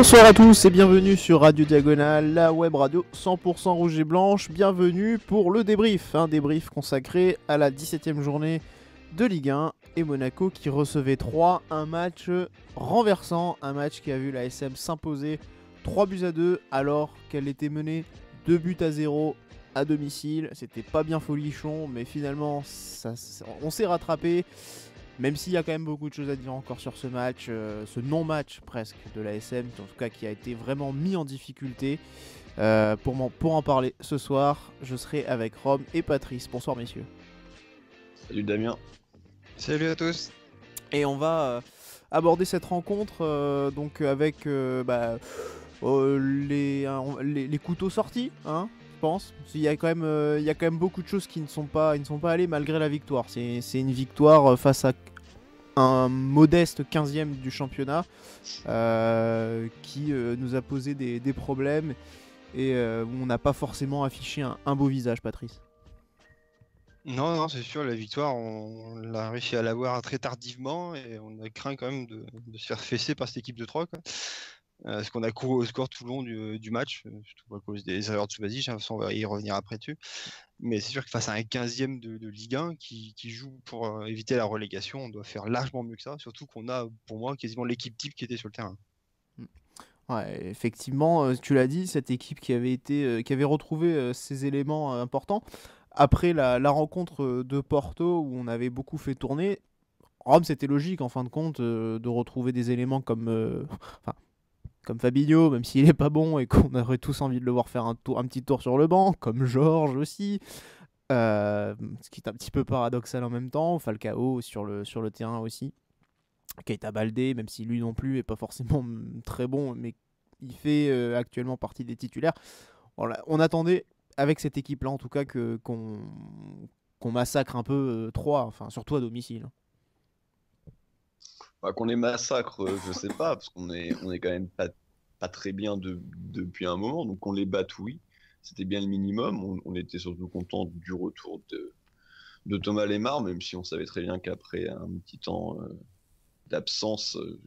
Bonsoir à tous et bienvenue sur Radio Diagonale, la web radio 100% rouge et blanche. Bienvenue pour le débrief, un débrief consacré à la 17ème journée de Ligue 1 et Monaco qui recevait 3, un match renversant, un match qui a vu la SM s'imposer 3 buts à 2 alors qu'elle était menée 2 buts à 0 à domicile. C'était pas bien folichon, mais finalement ça, on s'est rattrapé. Même s'il y a quand même beaucoup de choses à dire encore sur ce match, euh, ce non-match presque de la SM, en tout cas qui a été vraiment mis en difficulté. Euh, pour, pour en parler ce soir, je serai avec Rome et Patrice. Bonsoir messieurs. Salut Damien. Salut à tous. Et on va euh, aborder cette rencontre donc avec bah, les, les, couteaux sortis, hein, Il y, a quand même, il y a quand même beaucoup de choses qui ne sont pas, ne sont pas allées malgré la victoire. C'est une victoire face à un modeste 15e du championnat euh, qui euh, nous a posé des, problèmes et euh, on n'a pas forcément affiché un, beau visage, Patrice. Non, non, c'est sûr, la victoire, on, a réussi à l'avoir très tardivement et on a craint quand même de, se faire fesser par cette équipe de 3. Parce qu'on a couru au score tout le long du, match, surtout à cause des erreurs de Subasic, hein, on va y revenir après dessus. Mais c'est sûr que face à un 15e de, Ligue 1 qui, joue pour euh, éviter la relégation, on doit faire largement mieux que ça. Surtout qu'on a, pour moi, quasiment l'équipe type qui était sur le terrain. Mm. Ouais, effectivement, euh, tu l'as dit, cette équipe qui avait, été, euh, qui avait retrouvé ses éléments importants. Après la, rencontre de Porto, où on avait beaucoup fait tourner, Rome, c'était logique, en fin de compte, de retrouver des éléments comme. comme Fabinho, même s'il est pas bon et qu'on aurait tous envie de le voir faire un, petit tour sur le banc, comme Georges aussi. Euh, ce qui est un petit peu paradoxal en même temps. Falcao sur le, terrain aussi. Keita Baldé, même si lui non plus est pas forcément très bon, mais il fait euh, actuellement partie des titulaires. On, attendait, avec cette équipe-là en tout cas, qu'on, massacre un peu euh, Troyes, enfin surtout à domicile. Bah, qu'on les massacre, euh, je sais pas, parce qu'on est, on est quand même pas, pas très bien depuis un moment, donc on les oui. C'était bien le minimum. On, était surtout content du retour de, de Thomas Lemar, même si on savait très bien qu'après un petit temps euh, d'absence, euh,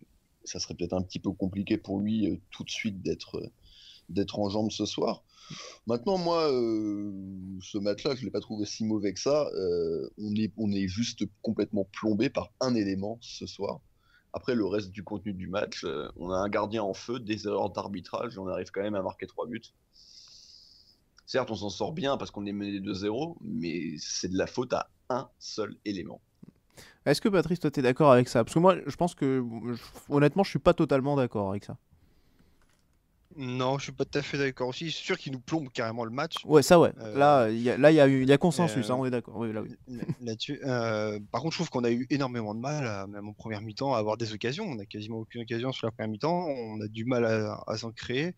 ça serait peut-être un petit peu compliqué pour lui tout de suite d'être d'être en jambes ce soir. Maintenant, moi, ce match-là, je l'ai pas trouvé si mauvais que ça. on, est, on est juste complètement plombé par un élément ce soir. Après, le reste du contenu du match, euh, on a un gardien en feu, des erreurs d'arbitrage, on arrive quand même à marquer 3 buts. Certes, on s'en sort bien parce qu'on est mené 2-0, mais c'est de la faute à un seul élément. Est-ce que Patrice, toi, tu es d'accord avec ça? Parce que moi, je pense que, honnêtement, je suis pas totalement d'accord avec ça. Non, je suis pas tout à fait d'accord aussi. C'est sûr qu'il nous plombe carrément le match. Ouais, ça ouais. Euh, là, il y a, là, il y a, y a consensus, hein, on est d'accord. Oui, là, oui. Là-dessus. Euh, par contre, je trouve qu'on a eu énormément de mal, même en première mi-temps, à avoir des occasions. On n'a quasiment aucune occasion sur la première mi-temps. On a du mal à, s'en créer.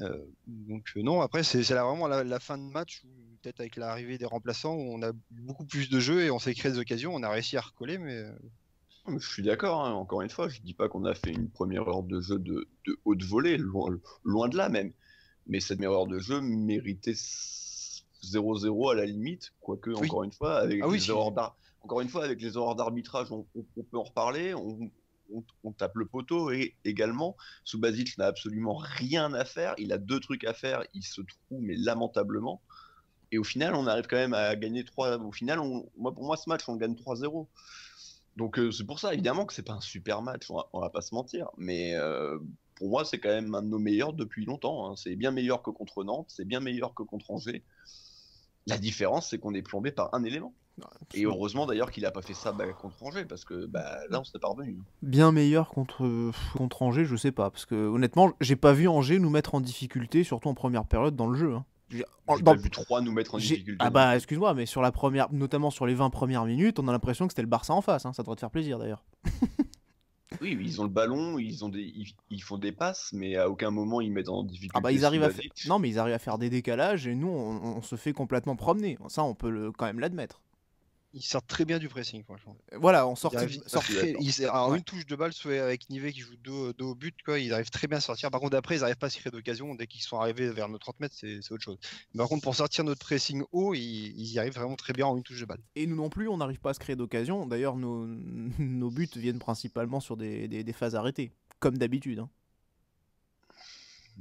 Euh, donc non, après c'est vraiment la, fin de match peut-être avec l'arrivée des remplaçants où on a beaucoup plus de jeux et on s'est créé des occasions. On a réussi à recoller, mais je suis d'accord, hein, encore une fois, je dis pas qu'on a fait une première heure de jeu de, haute volée, loin, de là même. Mais cette première heure de jeu méritait 0-0 à la limite, quoique, encore une fois, avec ah les encore une fois, avec les erreurs d'arbitrage, on, peut en reparler. On, tape le poteau et également, Subasic n'a absolument rien à faire. Il a deux trucs à faire, il se trouve, mais lamentablement. Et au final, on arrive quand même à gagner 3. Au final, moi, pour moi, ce match, on gagne 3-0. Donc euh, c'est pour ça évidemment que c'est pas un super match, on va, pas se mentir, mais euh, pour moi c'est quand même un de nos meilleurs depuis longtemps. Hein. C'est bien meilleur que contre Nantes, c'est bien meilleur que contre Angers. La différence c'est qu'on est plombé par un élément. Et heureusement d'ailleurs qu'il a pas fait ça bah, contre Angers parce que bah, là on serait pas revenu. Hein. Bien meilleur contre, contre Angers, je sais pas, parce que honnêtement j'ai pas vu Angers nous mettre en difficulté, surtout en première période dans le jeu. Hein. Dans... vu 3 nous mettre en difficulté. Ah bah excuse-moi, mais sur la première, notamment sur les 20 premières minutes, on a l'impression que c'était le Barça en face. Hein. Ça devrait te faire plaisir d'ailleurs. oui, ils ont le ballon, ils ont des, ils, font des passes, mais à aucun moment ils mettent en difficulté. Ah bah ils arrivent à faire, non mais ils arrivent à faire des décalages et nous on, on se fait complètement promener. Ça on peut le, quand même l'admettre. Il sort très bien du pressing, franchement. Voilà, on sort. Il alors, une touche de balle, soit avec Nivet qui joue dos, au but, quoi, ils arrivent très bien à sortir. Par contre, après, ils n'arrivent pas à se créer d'occasion. Dès qu'ils sont arrivés vers nos 30 mètres, c'est autre chose. par contre, pour sortir notre pressing haut, ils, y arrivent vraiment très bien en une touche de balle. Et nous non plus, on n'arrive pas à se créer d'occasion. D'ailleurs, nos, nos, buts viennent principalement sur des, des, phases arrêtées, comme d'habitude. Hein.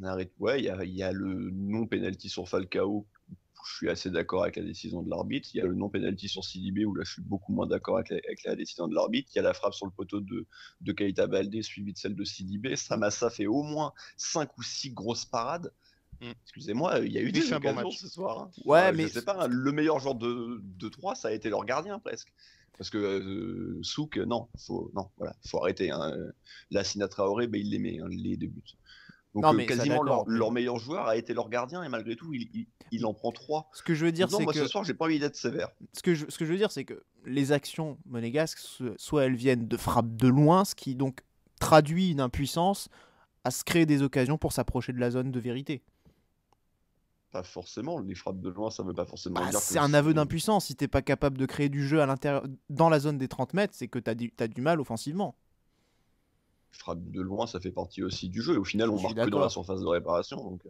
arrête. Ouais, il y a, y a le non-penalty sur Falcao. Je suis assez d'accord avec la décision de l'arbitre. Il y a le non-penalty sur Sidibé où là je suis beaucoup moins d'accord avec, la- avec la décision de l'arbitre. Il y a la frappe sur le poteau de, de Keita Baldé suivie de celle de Sidibé. Samassa fait au moins 5 ou 6 grosses parades. Mm. Excusez-moi, il y a eu des bon occasions match. ce soir. hein. Ouais, Euh, mais- Je sais pas, le meilleur joueur de, de 3, ça a été leur gardien presque. Parce que euh, Souk, non, faut, non, voilà, faut arrêter. Hein. Là, Sina Traoré, ben, il les met, hein, les deux buts. Donc Non, euh, mais quasiment leur, meilleur joueur a été leur gardien et malgré tout, il, il, il en prend 3. Ce que je veux dire, c'est que ce soir, j'ai pas envie d'être sévère. ce que je, ce que je veux dire, c'est que les actions monégasques, so- soit elles viennent de frappes de loin, ce qui donc traduit une impuissance à se créer des occasions pour s'approcher de la zone de vérité. Pas forcément, les frappes de loin, ça veut pas forcément Bah, dire que c'est un aveu d'impuissance. Si t'es pas capable de créer du jeu à l'intérieur, dans la zone des 30 mètres, c'est que t'as du, t'as du mal offensivement. Frappe de loin, ça fait partie aussi du jeu. Et au final, on marque que dans la surface de réparation. Donc, euh,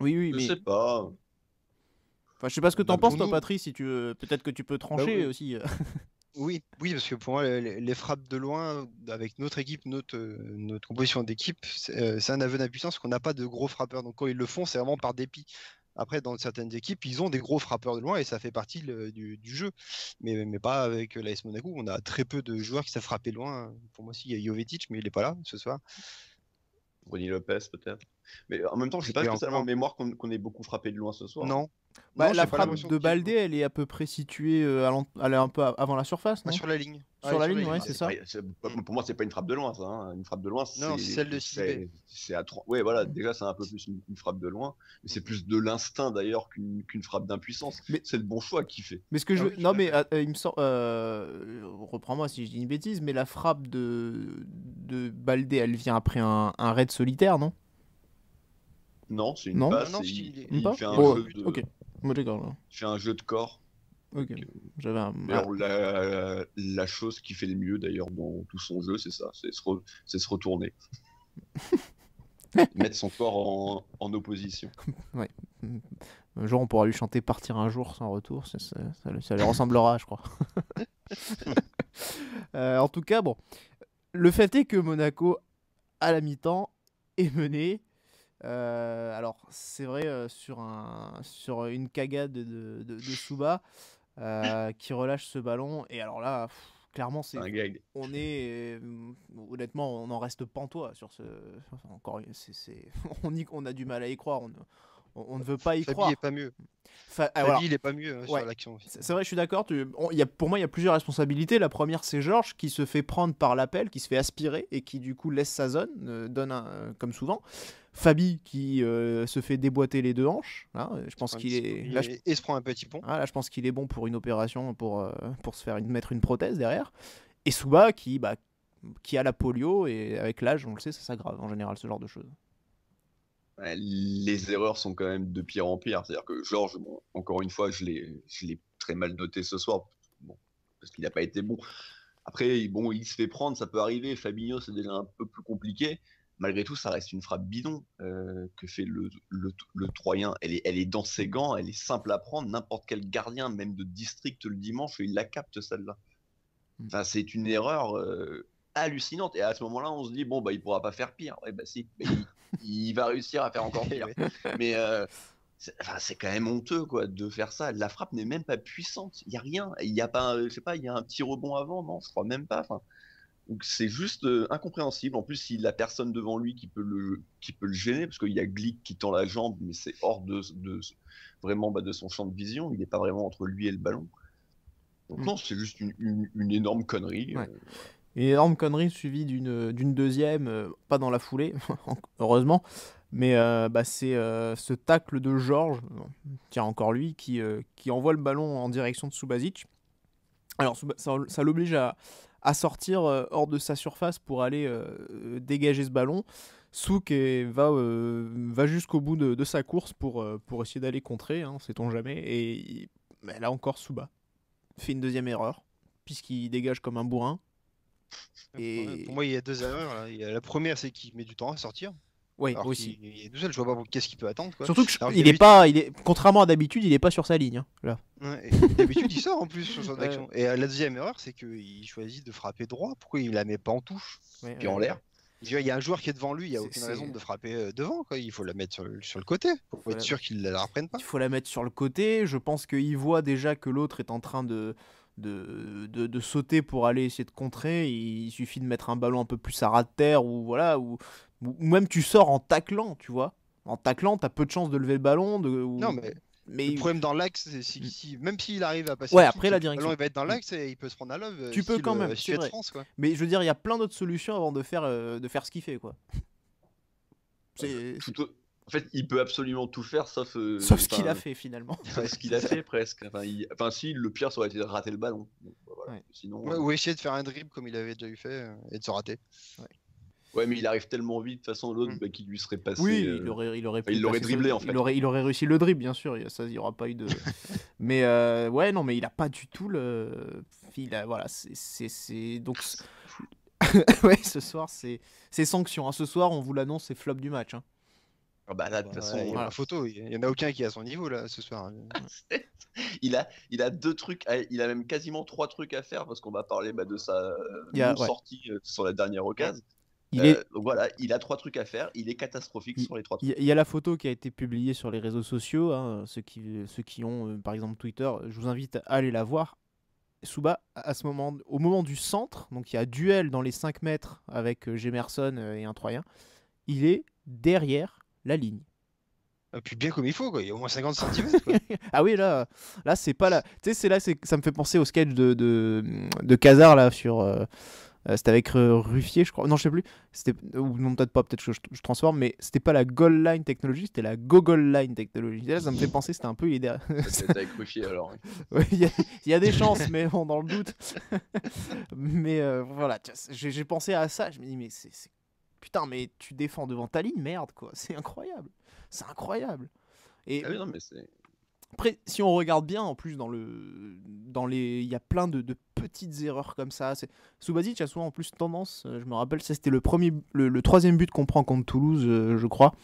Oui, oui, je mais sais pas. enfin, je sais pas ce que t'en Bah, penses, toi, nous-. Si tu, veux- peut-être que tu peux trancher oui. aussi. euh. Oui, oui, parce que pour moi, les, les frappes de loin, avec notre équipe, notre, notre composition d'équipe, c'est euh, c'est un aveu d'impuissance qu'on n'a pas de gros frappeurs. Donc quand ils le font, c'est vraiment par dépit. Après, dans certaines équipes, ils ont des gros frappeurs de loin et ça fait partie du, jeu. Mais, pas avec l'AS Monaco. On a très peu de joueurs qui savent frapper loin. Pour moi, si, il y a Jovetic, mais il n'est pas là ce soir. Ronnie Lopez, peut-être. Mais en même temps, j'ai pas Et spécialement en mémoire qu'on qu'on ait beaucoup frappé de loin ce soir. Non. Bah, Non, la pas frappe de Baldé, elle est à peu près située euh, à elle est un peu avant la surface, non Ah, sur la ligne. Sur la ligne, ouais, Ah, c'est ça. pas- c'est- Pour moi, c'est pas une frappe de loin, ça. hein. Une frappe de loin, c'est. Non, c'est celle de c'est- à 3. Ouais, voilà, déjà, c'est un peu plus une, une frappe de loin. Mais c'est plus de l'instinct d'ailleurs qu'une qu'une frappe d'impuissance. Mais- C'est le bon choix qu'il fait. Mais ce que Ah je oui, je suis non mais euh, il me sort euh, reprends-moi si je dis une bêtise mais la frappe de de Baldé elle vient après un, un raid solitaire non? Non, c'est une Non. passe. Non, non, c'est- il, Pas fait un Bon, jeu de, ok Bon, d'accord, là. il fait un jeu de corps. ok j'avais un D'ailleurs, la, la chose qui fait le mieux d'ailleurs dans tout son jeu, c'est ça, c'est se, re- c'est se retourner. Mettre son corps en, en opposition. un jour on pourra lui chanter partir un jour sans retour ça, ça, ça lui- ça lui ressemblera je crois Euh, en tout cas bon le fait est que Monaco à la mi-temps est mené Euh, alors c'est vrai euh, sur un sur une cagade de, de, de Souba euh, qui relâche ce ballon et alors là pff, clairement c'est C'est un gag. on est euh, honnêtement on en reste pantois sur ce enfin, encore c'est c'est- on y- on a du mal à y croire on, on- on ne veut pas y Fabi croire est pas mieux. Fa- ah, Fabi, voilà. il est pas mieux hein, Ouais. sur l'action. C'est c'est vrai, je suis d'accord. tu- on- il y a- Pour moi, il y a plusieurs responsabilités. La première, c'est Georges qui se fait prendre par l'appel, qui se fait aspirer et qui, du coup, laisse sa zone, euh, donne un, euh, comme souvent. Fabi qui euh, se fait déboîter les deux hanches. Là, euh, je pense qu'il est. peu- Là, je... Et se prend un petit pont. ah, là, je pense qu'il est bon pour une opération, pour, euh, pour se faire une- mettre une prothèse derrière. Et Souba qui, bah, qui a la polio et avec l'âge, on le sait, ça s'aggrave en général, ce genre de choses. Les erreurs sont quand même de pire en pire. C'est-à-dire que Georges, bon, encore une fois, je l'ai je l'ai très mal noté ce soir, bon, parce qu'il n'a pas été bon. Après, bon, il se fait prendre, ça peut arriver. Fabinho, c'est déjà un peu plus compliqué. Malgré tout, ça reste une frappe bidon euh, que fait le, le, le Troyen. Elle est, elle est dans ses gants, elle est simple à prendre. N'importe quel gardien, même de district le dimanche, il la capte celle-là. Mm. Enfin, c'est une erreur euh, hallucinante. Et à ce moment-là, on se dit, bon, bah, il pourra pas faire pire. Ouais, bah si, mais il, il va réussir à faire encore pire. Mais euh, c'est enfin, c'est quand même honteux quoi de faire ça. La frappe n'est même pas puissante. Il y a rien. Il y a pas, un- je sais pas, il y a un petit rebond avant, non? Je crois même pas. Enfin, donc c'est juste euh, incompréhensible. En plus, il a personne devant lui qui peut le, qui peut le gêner parce qu'il y a Glick qui tend la jambe, mais c'est hors de, de vraiment bah, de son champ de vision. Il n'est pas vraiment entre lui et le ballon. Donc Mm. non, c'est juste une, une- une énorme connerie. Ouais. Euh, Une énorme connerie suivie d'une d'une deuxième, euh, pas dans la foulée, heureusement, mais euh, bah, c'est euh, ce tacle de Georges, tiens encore lui, qui, qui envoie le ballon en direction de Subasic. Alors ça l'oblige à, à sortir euh, hors de sa surface pour aller euh, euh, dégager ce ballon. Souk va, va jusqu'au bout de, de sa course pour, pour essayer d'aller contrer, hein, sait-on jamais. Et bah, là encore, Souba fait une deuxième erreur, puisqu'il dégage comme un bourrin. Et- Pour moi, il y a deux erreurs. là. La première, c'est qu'il met du temps à sortir. Oui, Alors aussi. qu'il- Il est tout seul, je vois pas qu'est-ce qu'il peut attendre. Quoi. Surtout que je- Alors il est pas, il est, contrairement à d'habitude, il est pas sur sa ligne. hein, là. Ouais, et D'habitude, il sort en plus sur son action. Et euh, la deuxième erreur, c'est qu'il choisit de frapper droit. Pourquoi il la met pas en touche? Ouais, puis ouais. en l'air. Il y a un joueur qui est devant lui, il n'y a aucune raison de frapper euh, devant. Quoi. Il faut la mettre sur le, côté pour être sûr qu'il ne la reprenne pas. Il faut la mettre sur le côté. Je pense qu'il voit déjà que l'autre est en train de, de, de, sauter pour aller essayer de contrer. Il suffit de mettre un ballon un peu plus à ras de terre ou, voilà, ou, même tu sors en taclant, tu vois. En taclant, tu as peu de chances de lever le ballon. De, Non, mais mais... Le problème dans l'axe, c'est si, même s'il arrive à passer. Ouais, après la direction. il va être dans l'axe et il peut se prendre à love. Tu peux quand même. France, quoi. Mais je veux dire, il y a plein d'autres solutions avant de faire, euh, de faire ce qu'il fait, quoi. C'est. En fait, il peut absolument tout faire sauf. Euh, sauf ce qu'il a fait finalement. ce qu'il a fait presque. Enfin, enfin, si le pire, ça aurait été de rater le ballon. Bah, Sinon. ou essayer de faire un dribble comme il avait déjà eu fait euh, et de se rater. Ouais. Ouais, mais il arrive tellement vite, de toute façon, l'autre, mm. bah, qu'il lui serait passé. Oui, il euh, aurait, il aurait, il l'aurait dribblé en fait. Il aurait, il aurait réussi le dribble, bien sûr. Ça, il n'y aura pas eu de. mais euh, ouais, non, mais il a pas du tout le. Il a, voilà, c'est donc. ouais, ce soir, c'est sanction. Hein. Ce soir, on vous l'annonce, c'est flop du match. Hein. Ah bah là, de toute façon, il y a la photo, il y en a aucun qui est à son niveau là ce soir. il a, il a deux trucs, il a même quasiment trois trucs à faire parce qu'on va parler bah, de sa sortie euh, sur la dernière occasion. Il est... Euh, voilà, il a trois trucs à faire, il est catastrophique sur les trois trucs. Il y a la photo qui a été publiée sur les réseaux sociaux, hein, ceux, qui, ceux qui ont euh, par exemple Twitter, je vous invite à aller la voir. Souba, à ce moment, au moment du centre, donc il y a duel dans les 5 mètres avec euh, Gemerson et un Troyen, il est derrière la ligne. Et puis bien comme il faut, quoi. il y a au moins 50 cm. ah oui, là, là c'est pas là. Tu sais, c'est là, ça me fait penser au sketch de, de, de Kazar là, sur. Euh, c'était avec euh, Ruffier, je crois. Non, je sais plus. C'était ou non peut-être pas, peut-être que je, transforme, mais c'était pas la Goal Line Technology, c'était la Gogol Line Technology. là, ça me fait penser, c'était un peu idéal. C'était avec Ruffier alors. Il y, a des chances, mais bon, dans le doute. mais euh, voilà, j'ai pensé à ça. Je me dis, mais c'est putain, mais tu défends devant ta ligne, merde, quoi. C'est incroyable. C'est incroyable. Et ah oui, non, mais c'est après, si on regarde bien, en plus, dans le, dans les, il y a plein de, petites erreurs comme ça. Subasic a souvent en plus tendance. Euh, je me rappelle, c'était le premier, le, troisième but qu'on prend contre Toulouse, euh, je crois.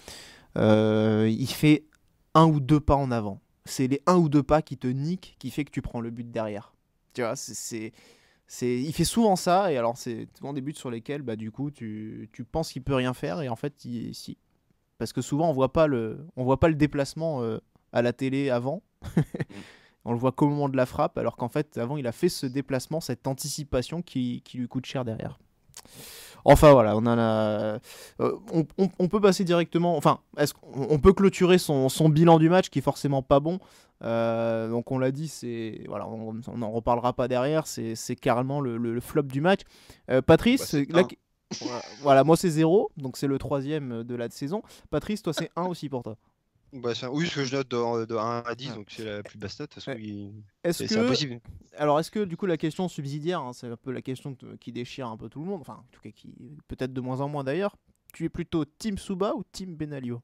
Euh, il fait un ou deux pas en avant. C'est les un ou deux pas qui te niquent, qui fait que tu prends le but derrière. Tu vois, c'est, il fait souvent ça. Et alors, c'est souvent des buts sur lesquels, bah, du coup, tu, tu penses qu'il peut rien faire, et en fait, il, si. Parce que souvent, on voit pas le, on voit pas le déplacement à la télé avant. on le voit qu'au moment de la frappe, alors qu'en fait, avant, il a fait ce déplacement, cette anticipation qui, lui coûte cher derrière. Enfin voilà, on, a, euh, on, peut passer directement. Enfin, est-ce qu'on peut clôturer son, bilan du match qui est forcément pas bon. Euh, donc on l'a dit, c'est voilà, on n'en reparlera pas derrière. C'est carrément le, flop du match. Euh, Patrice, bah, voilà, moi c'est 0, donc c'est le troisième de la saison. Patrice, toi c'est 1 aussi pour toi. Bah, oui, ce que je note de, 1 à 10, ah. donc c'est la plus basse note. Est-ce que... impossible. Alors, est-ce que du coup la question subsidiaire, hein, c'est un peu la question qui déchire un peu tout le monde, enfin, en tout cas, qui peut-être de moins en moins d'ailleurs, tu es plutôt Team Suba ou Team Benalio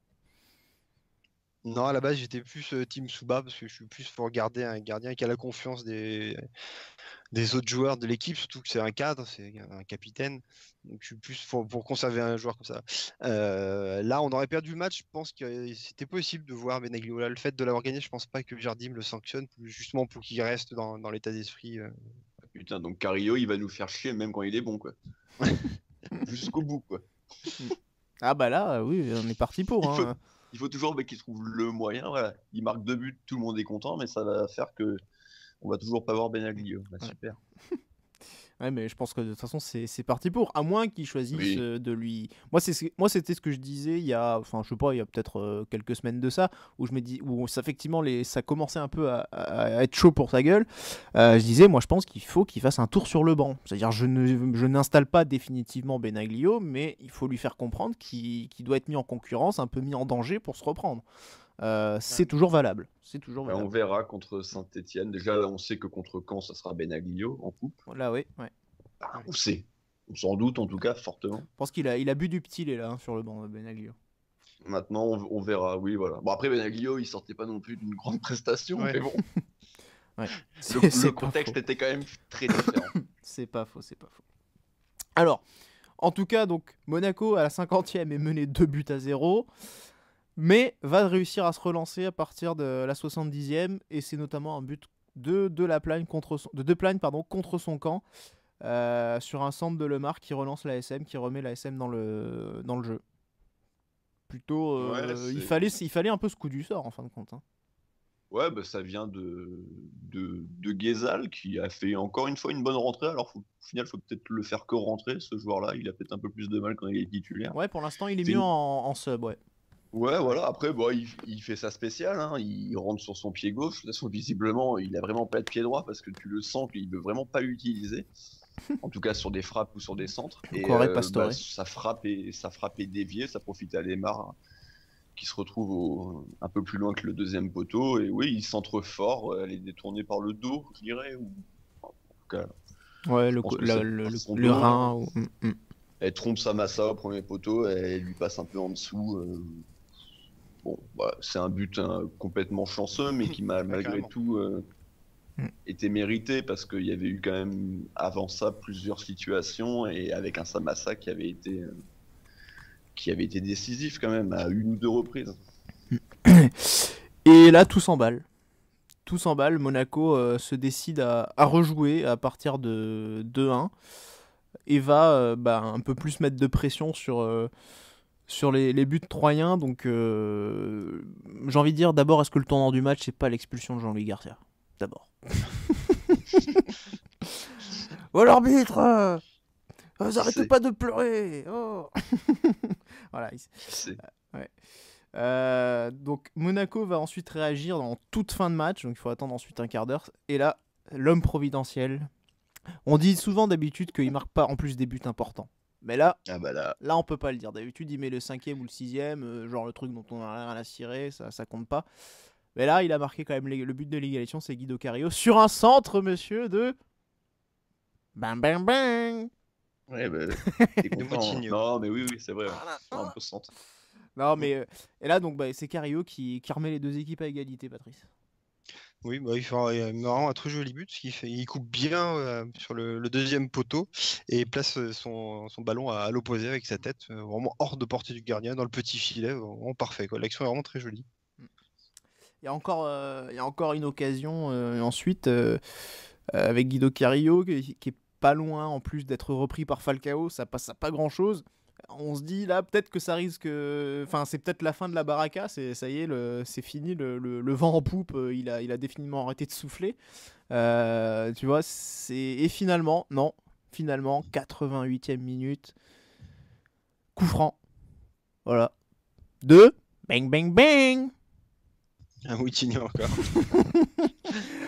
non, à la base, j'étais plus euh, Team Suba parce que je suis plus pour garder un gardien qui a la confiance des, des autres joueurs de l'équipe, surtout que c'est un cadre, c'est un capitaine. Donc je suis plus pour, conserver un joueur comme ça. Euh, là, on aurait perdu le match. Je pense que c'était possible de voir Benaglio. Là, le fait de l'avoir gagné, je pense pas que Jardim le sanctionne, justement pour qu'il reste dans, l'état d'esprit. Euh. Putain, donc Carillo, il va nous faire chier même quand il est bon, quoi. Jusqu'au bout, quoi. Ah bah là, oui, on est parti pour. Hein il faut toujours qu'il trouve le moyen. Voilà. Il marque deux buts, tout le monde est content, mais ça va faire que on va toujours pas voir Benaglio. Bah, super. Ouais, mais je pense que de toute façon, c'est parti pour. À moins qu'il choisisse euh, de lui. Moi, c'était ce que je disais il y a, enfin, je sais pas, il y a peut-être euh, quelques semaines de ça, où je me dis, où ça, effectivement, les, ça commençait un peu à, être chaud pour sa gueule. Euh, je disais, moi, je pense qu'il faut qu'il fasse un tour sur le banc. C'est-à-dire, je n'installe pas définitivement Benaglio, mais il faut lui faire comprendre qu'il doit être mis en concurrence, un peu mis en danger pour se reprendre. C'est toujours valable. C'est toujours valable. on verra contre Saint-Etienne. Déjà, on sait que contre Caen, ça sera Benaglio en coupe. Là, oui. Ouais. Bah, on sait. Sans doute, en tout cas, fortement. Je pense qu'il a, il a bu du petit, est là, hein, sur le banc, Benaglio. Maintenant, on, verra, oui, voilà. Bon, après, Benaglio, il sortait pas non plus d'une grande prestation, mais bon. Le, contexte était quand même très différent. c'est pas faux, c'est pas faux. Alors, en tout cas, donc, Monaco, à la 50e, est mené 2 buts à 0 mais va réussir à se relancer à partir de la 70e et c'est notamment un but de, de la plagne contre son, de deux pardon, contre son camp euh, sur un centre de Lemar qui relance la SM, qui remet la SM dans le, dans le jeu. Plutôt, euh, Ouais, il, fallait, il fallait un peu ce coup du sort en fin de compte. hein. Ouais, bah, ça vient de, de, de Guézal qui a fait encore une fois une bonne rentrée. Alors faut- au final, il faut peut-être le faire que rentrer, ce joueur-là. Il a peut-être un peu plus de mal quand il est titulaire. Ouais, pour l'instant, il est mieux une- en, en sub, ouais. Ouais, voilà. Après, bon, il, il fait ça spécial. hein. Il rentre sur son pied gauche. De toute façon, visiblement, il a vraiment pas de pied droit parce que tu le sens qu'il veut vraiment pas l'utiliser. en tout cas, sur des frappes ou sur des centres. Et euh, bah, sa frappe est, sa frappe est déviée. Ça profite à Lemar qui se retrouve au- un peu plus loin que le deuxième poteau. Et oui, il centre fort. Elle est détournée par le dos, je dirais. Ou... En tout cas, Ouais, le, la- le, le- rein. ou- Mm, mm. elle trompe sa massa au premier poteau, elle lui passe un peu en dessous. euh, Bon, bah, c'est un but hein, complètement chanceux, mais qui m'a malgré carrément. tout euh, Mm. été mérité parce qu'il y avait eu quand même avant ça plusieurs situations et avec un Samassa qui avait été euh, qui avait été décisif quand même à une ou deux reprises. Et là, tout s'emballe. Tout s'emballe. Monaco euh, se décide à, à rejouer à partir de 2-1 et va euh, bah, un peu plus mettre de pression sur, euh, sur les, les buts troyens. Donc, euh, j'ai envie de dire d'abord, est-ce que le tournant du match, c'est pas l'expulsion de Jean-Louis Garcia? D'abord. oh l'arbitre euh, Vous arrêtez C'est- pas de pleurer oh Voilà, euh, donc Monaco va ensuite réagir dans toute fin de match, donc il faut attendre ensuite un quart d'heure. Et là, l'homme providentiel. On dit souvent d'habitude qu'il marque pas en plus des buts importants. Mais là, Ah bah là, là on peut pas le dire. D'habitude il met le cinquième ou le sixième, euh, genre le truc dont on a rien à cirer, ça, ça compte pas. Mais là il a marqué quand même le but de l'égalisation, c'est Guido Cario sur un centre, monsieur, de... Bang bang bang ouais, bah, t'es content, hein. Non, mais oui, oui, c'est vrai. C'est un peu centre. Non mais... euh, et là donc bah, c'est Cario qui, qui remet les deux équipes à égalité, Patrice. Oui, bah, il fait un- un très joli but. il coupe bien euh, sur le, deuxième poteau et place euh, son, ballon à, l'opposé avec sa tête, euh, vraiment hors de portée du gardien, dans le petit filet, vraiment parfait. L'action est vraiment très jolie. Il y a encore, une occasion ensuite avec Guido Carillo qui, qui est pas loin en plus d'être repris par Falcao. Ça passe à pas grand chose. On se dit là peut-être que ça risque. Enfin, c'est peut-être la fin de la baraka. C'est ça y est, c'est fini. Le, vent en poupe, euh, il a, il définitivement arrêté de souffler. Euh, tu vois, c'est et finalement, non, finalement, 88e minute, coup franc. Voilà. Deux. Bang bang bang. Un Moutinho encore.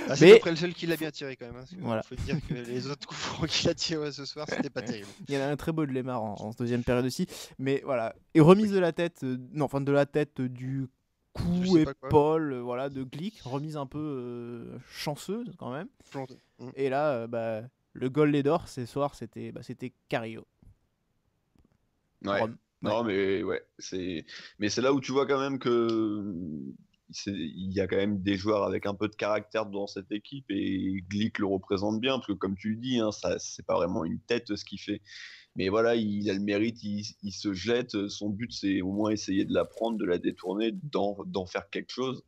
Ah, c'est Mais- à peu près le seul qui l'a bien tiré quand même. hein, Voilà. faut dire que les autres coups francs qu'il a tirés ce soir, c'était pas terrible. Il y en a un très beau de Lemar en, en deuxième période aussi. Mais voilà. Et remise de la tête, euh, non, enfin de la tête euh, du coup, épaule, euh, voilà, de Glick. Remise un peu euh, chanceuse quand même. Plante. Mm. Et là, euh, bah, le goal des d'or ce soir, c'était bah, c'était Cario. Ouais. Rome. Non, mais ouais, c'est mais c'est là où tu vois quand même que il y a quand même des joueurs avec un peu de caractère dans cette équipe et Glick le représente bien parce que comme tu le dis, hein, ça c'est pas vraiment une tête ce qu'il fait. Mais voilà, il a le mérite, il, se jette. Son but c'est au moins essayer de la prendre, de la détourner, d'en faire quelque chose.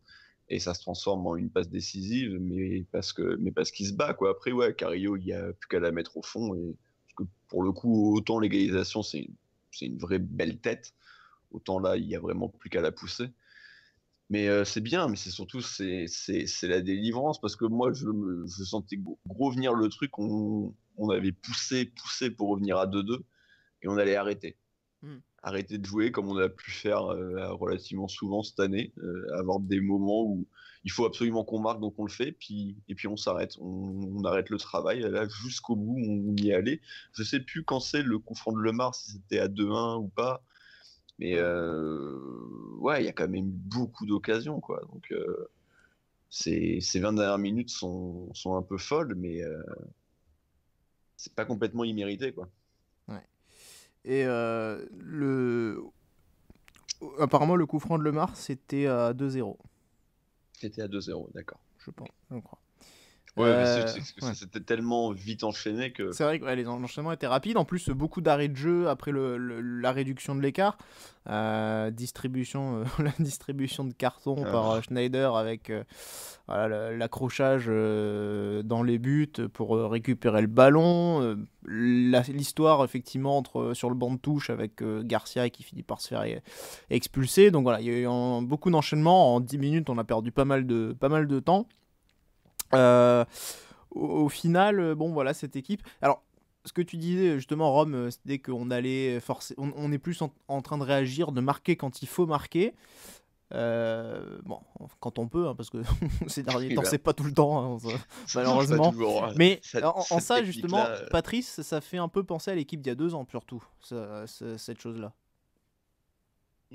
Et ça se transforme en une passe décisive, mais parce qu'il se bat. Après ouais, Carillo, il y a plus qu'à la mettre au fond parce que pour le coup autant l'égalisation c'est c'est une vraie belle tête. Autant là, il y a vraiment plus qu'à la pousser. Mais euh, c'est bien, mais c'est surtout c'est, c'est, c'est la délivrance parce que moi je, me, je sentais gros, venir le truc. On, on avait poussé, poussé pour revenir à 2-2 et on allait arrêter. Hmm. Arrêter de jouer comme on a pu faire euh, relativement souvent cette année, euh, avoir des moments où il faut absolument qu'on marque donc on le fait, puis, et puis on s'arrête. On, on arrête le travail. Là, jusqu'au bout, on y est allé. Je sais plus quand c'est le coup franc de Lemar, si c'était à 2-1 ou pas. Mais euh, ouais, il y a quand même beaucoup d'occasions, quoi. Donc euh, ces, ces 20 dernières minutes sont, sont un peu folles, mais euh, c'est pas complètement immérité, quoi. Et euh, le. Apparemment, le coup franc de Lemar, c'était à 2-0, C'était à 2-0, d'accord. je pense, je crois. Ouais, mais Euh, ouais. c'était tellement vite enchaîné que. C'est vrai que ouais, les enchaînements étaient rapides. En plus, beaucoup d'arrêts de jeu après le- le- la réduction de l'écart. Euh, distribution, euh, la distribution de cartons Ah. par Schneider avec voilà, l'accrochage dans les buts pour récupérer le ballon. L'histoire, effectivement, entre, sur le banc de touche avec Garcia qui finit par se faire expulser. Donc voilà, il y a eu beaucoup d'enchaînements. En 10 minutes, on a perdu pas mal de, pas mal de temps. Euh, au, au final, euh, bon voilà, cette équipe. Alors, ce que tu disais justement, Rome, euh, c'était qu'on allait forcer. On, on est plus en, en train de réagir, de marquer quand il faut marquer. Euh, bon, quand on peut, hein, parce que ces derniers temps, bah. c'est pas tout le temps, hein, ça- ça malheureusement. toujours, hein. Mais Cette- en, ça, justement, euh, Patrice, ça fait un peu penser à l'équipe d'il y a deux ans, surtout, ça- cette chose-là.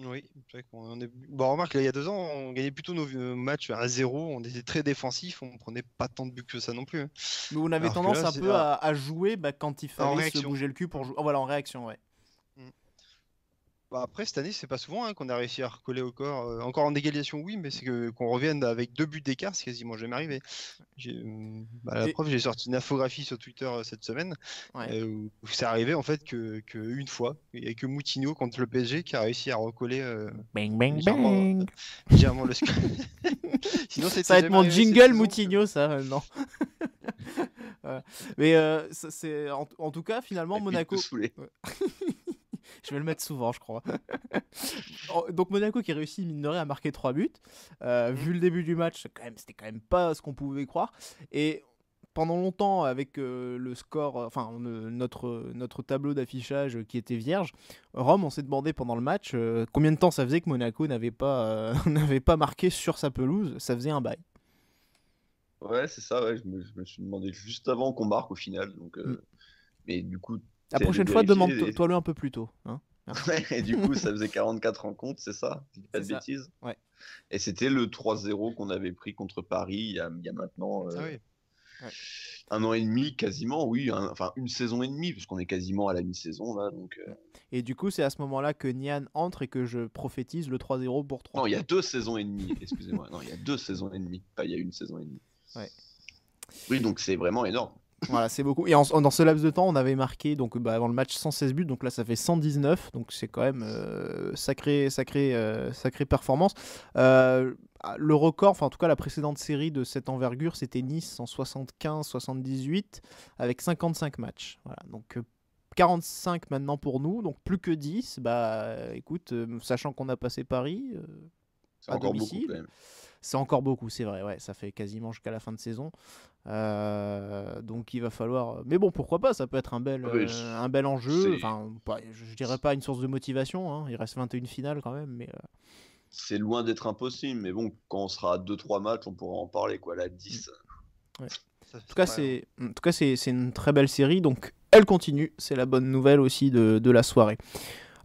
Oui, c'est vrai qu'on est. Bon, remarque, là, il y a deux ans, on gagnait plutôt nos matchs à 0, on était très défensif, on prenait pas tant de buts que ça non plus. hein. Mais on avait Alors tendance là, un peu à, à jouer bah, quand il fallait se bouger le cul pour jouer. Oh, voilà, en réaction, ouais. Bah, après, cette année, c'est pas souvent hein, qu'on a réussi à recoller au corps. Euh, encore en égalisation, oui, mais c'est que qu'on revienne avec deux buts d'écart, c'est quasiment jamais arrivé. J'ai, euh, bah, la Et- preuve, j'ai sorti une infographie sur Twitter euh, cette semaine Ouais. où, où c'est arrivé en fait que, que une fois. Il n'y a que Moutinho contre le PSG qui a réussi à recoller Bang, bang, bang. légèrement le score. Sinon, Ça va être mon jingle. Moutinho, ça, non. Mais ça- c'est en, en tout cas, finalement, Monaco. Je vais le mettre souvent, je crois. Donc Monaco qui réussit, mine de rien, à marquer 3 buts. Euh, Vu le début du match, c'était quand même pas ce qu'on pouvait croire. Et pendant longtemps, avec euh, le score, euh, enfin le- notre, notre tableau d'affichage qui était vierge, Rome, on s'est demandé pendant le match euh, combien de temps ça faisait que Monaco n'avait pas, euh, n'avait pas marqué sur sa pelouse. Ça faisait un bail. Ouais, c'est ça, ouais. Je me, je me suis demandé juste avant qu'on marque au final. Donc, euh, Mm. Mais du coup, La prochaine fois, vérifier demande-toi le un peu plus tôt. hein. Ouais, et du coup, ça faisait 44 rencontres, c'est ça? Pas de ça. bêtises. Ouais. Et c'était le 3-0 qu'on avait pris contre Paris il y a, il y a maintenant euh, Ah oui. Ouais. un an et demi, quasiment, oui, un- enfin une saison et demie, puisqu'on est quasiment à la mi-saison là. Donc, euh, Et du coup, c'est à ce moment-là que Nian entre et que je prophétise le 3-0 pour 3. Non, il y a deux saisons et demie, excusez-moi. Non, il y a deux saisons et demie, pas il y a une saison et demie. Ouais. Oui, donc c'est vraiment énorme. Voilà, c'est beaucoup. Et en- dans ce laps de temps, on avait marqué donc bah, avant le match 116 buts, donc là ça fait 119, donc c'est quand même euh, sacré, sacré, euh, sacré performance. Euh, le record, enfin en tout cas la précédente série de cette envergure, c'était Nice en 75-78 avec 55 matchs. Voilà, donc euh, 45 maintenant pour nous, donc plus que 10. Bah écoute, euh, sachant qu'on a passé Paris, euh, C'est À encore domicile. beaucoup quand même. C'est encore beaucoup, c'est vrai. Ouais, ça fait quasiment jusqu'à la fin de saison. Euh, donc il va falloir. Mais bon, pourquoi pas Ça peut être un bel, Ah oui, euh, un bel enjeu. Enfin, pas- je, dirais pas une source de motivation. hein. Il reste 21 finales quand même, mais euh, C'est loin d'être impossible, mais bon, quand on sera à 2-3 matchs, on pourra en parler, quoi. La 10. Ça, en tout cas, pas- c'est, en tout cas, c'est, c'est une très belle série. Donc elle continue. C'est la bonne nouvelle aussi de, de la soirée.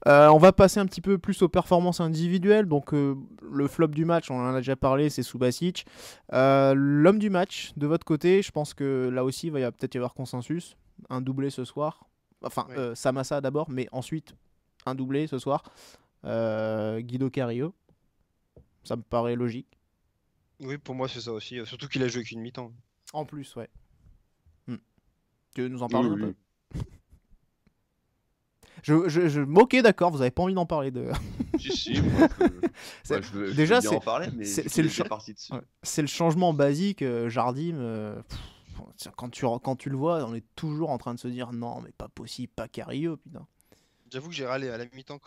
Euh, on va passer un petit peu plus aux performances individuelles. Donc euh, le flop du match, on en a déjà parlé, c'est Subasic. Euh, L'homme du match, de votre côté, je pense que là aussi, il va peut-être y avoir consensus. Un doublé ce soir. Enfin, Ouais. euh, Samassa d'abord, mais ensuite un doublé ce soir. Euh, Guido Carillo. Ça me paraît logique. Oui, pour moi, c'est ça aussi. Surtout qu'il a joué qu'une mi-temps. En plus, ouais. Hmm. Tu veux nous en parler Oui, un peu? oui. Je, je, je- ok, d'accord, vous avez pas envie d'en parler de. Si, si, moi, je, C'est- ouais, je veux, je déjà, c'est- le changement basique, euh, Jardim. euh, pff, quand, tu, quand tu le vois, on est toujours en train de se dire non, mais pas possible, pas Carillo, putain. J'avoue que j'ai râlé à la mi-temps.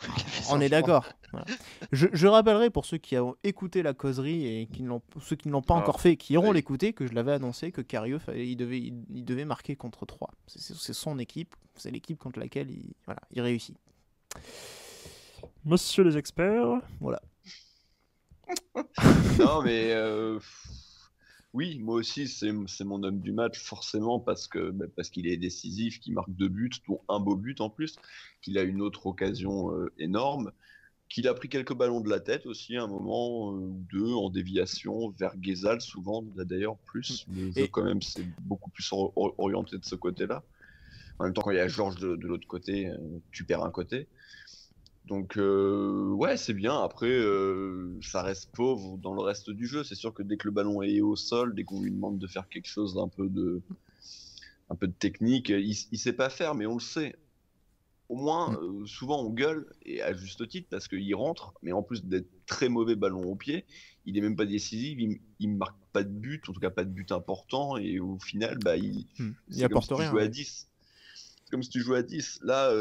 On est d'accord. Voilà. Je, je rappellerai pour ceux qui ont écouté la causerie et qui ne l'ont- ceux qui ne l'ont pas Ah, encore fait et qui iront oui. l'écouter que je l'avais annoncé que fallait- il devait, il, il devait marquer contre 3. C'est- C'est c'est son équipe, c'est l'équipe contre laquelle il, voilà, il réussit. Monsieur les experts, voilà. Non, mais euh, oui, moi aussi, c'est mon homme du match, forcément, parce que bah, parce qu'il est décisif, qu'il marque deux buts, dont un beau but en plus, qu'il a une autre occasion euh, énorme, qu'il a pris quelques ballons de la tête aussi, à un moment euh, ou deux, en déviation, vers Gezal, souvent, d'ailleurs, plus. Jeu, Et- quand même, c'est beaucoup plus or- or- orienté de ce côté-là. En même temps, quand il y a Georges de, de l'autre côté, euh, tu perds un côté. Donc, euh, ouais, c'est bien. Après, euh, ça reste pauvre dans le reste du jeu. C'est sûr que dès que le ballon est au sol, dès qu'on lui demande de faire quelque chose d'un peu de, un peu de technique, il, il sait pas faire, mais on le sait. Au moins, Mm. euh, souvent on gueule, et à juste titre, parce qu'il rentre, mais en plus d'être très mauvais ballon au pied, il est même pas décisif, il, il marque pas de but, en tout cas pas de but important, et au final, bah, il, Hmm. Il apporte si tu rien. jouais à ouais. 10. C'est comme si tu jouais à 10. Là,